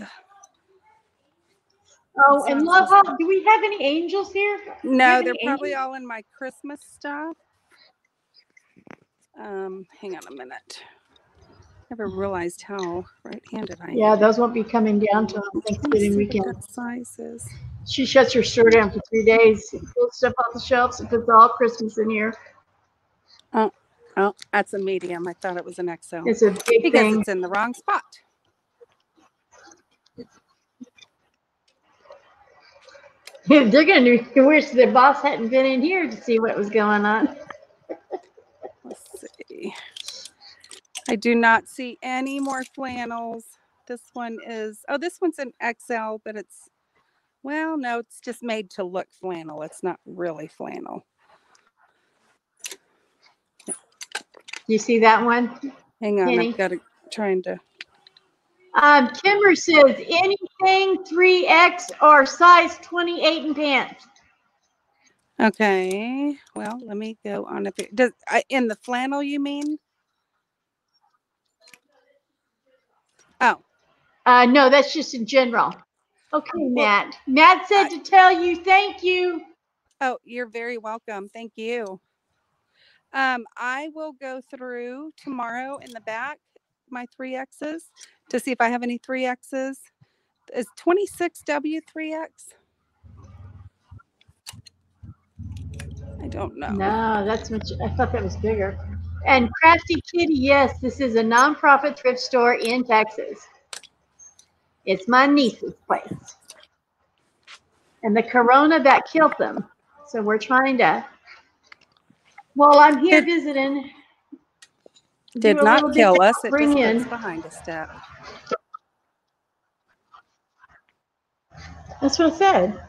Oh, and love good. Hall. Do we have any angels here? no. They're probably angels? all in my Christmas stuff. Um, hang on a minute. Never realized how right-handed I am. Yeah, those won't be coming down till Thanksgiving weekend. what that size is. She shuts her store down for three days, pulls stuff off the shelves, and puts all Christmas in here. Oh, oh, that's a medium. I thought it was an XL. It's a big because thing. it's in the wrong spot. They're gonna wish the boss hadn't been in here to see what was going on. Let's see. I do not see any more flannels. This one is, oh, this one's an XL, but it's, well, no, it's just made to look flannel. It's not really flannel. You see that one? Hang on, Penny? I've got to, trying to, Um, Kimber says anything 3X or size 28 in pants. okay. Well, let me go on a bit. Does, I, in the flannel, you mean? Oh, Uh, no, that's just in general. Okay, Matt. Matt said to tell you thank you. Oh, you're very welcome. Thank you. Um, I will go through tomorrow in the back my three X's to see if I have any three X's. Is 26W three X? I don't know. No, that's much. I thought that was bigger. And Crafty Kitty, yes, this is a nonprofit thrift store in Texas. It's my niece's place. And the corona that killed them. So we're trying to, well, I'm here Did- visiting. Did not kill us. It bring just in. behind a step. That's what I said.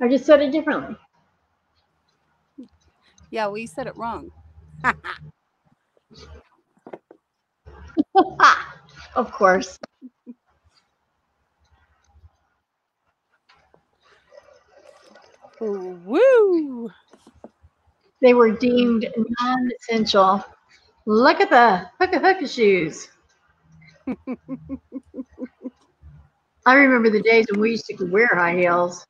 I just said it differently. Yeah, well, you said it wrong. of course. Woo! They were deemed non-essential. Look at the hookah hookah shoes. I remember the days when we used to wear high heels.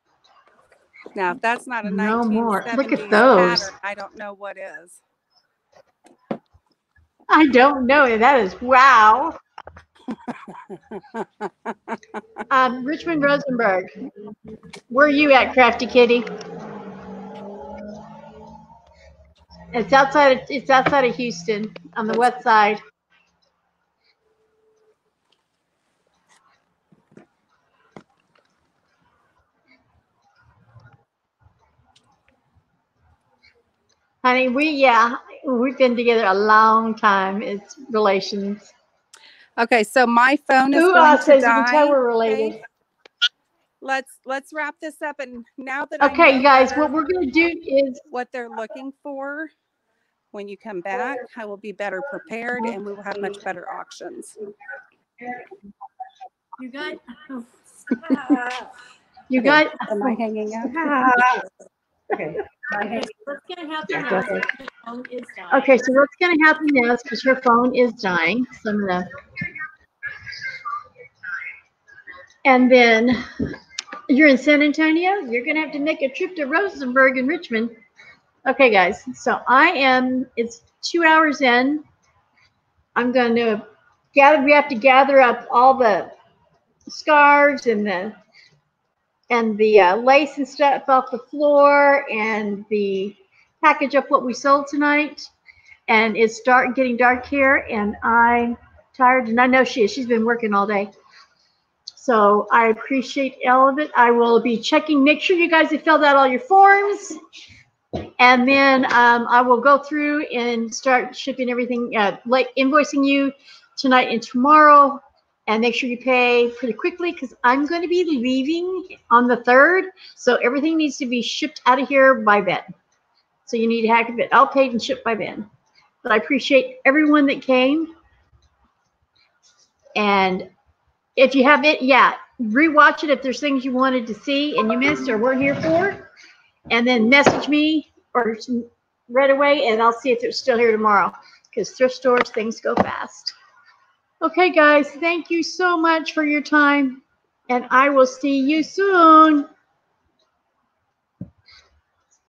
Now, if that's not a No more. Look at those. pattern, I don't know what is. I don't know. That is wow. Um, Richmond Rosenberg. Where are you at, Crafty Kitty? It's outside of, it's outside of Houston on the west side. Honey, we, yeah, we've been together a long time. It's relations. Okay, so my phone is Who going to says you can tell we're related? okay? Let's let's wrap this up and now that I Okay, you guys, what we're gonna do is, what they're looking for when you come back, I will be better prepared and we will have much better auctions. You got. you Okay, guys. Am I hanging up? Okay, what's gonna happen now? is the phone is dying. Okay, so what's gonna happen now is because her phone is dying, so I'm gonna. And then you're in San Antonio, you're gonna have to make a trip to Rosenberg in Richmond. Okay, guys, so I am, it's two hours in. I'm gonna gather, we have to gather up all the scarves and the and the uh, lace and stuff off the floor and the package up what we sold tonight. And it's dark, getting dark here, and I'm tired, and I know she is. She's been working all day. So I appreciate all of it. I will be checking, make sure you guys have filled out all your forms. And then um, I will go through and start shipping everything, uh, like invoicing you tonight and tomorrow. And make sure you pay pretty quickly because I'm going to be leaving on the third. So everything needs to be shipped out of here by then. So you need to hack it. I'll pay and ship by then. But I appreciate everyone that came. And if you have it, yeah, rewatch it if there's things you wanted to see and you missed or weren't here for. And then message me or right away and I'll see if it's still here tomorrow. Because thrift stores, things go fast. Okay, guys, thank you so much for your time. And I will see you soon.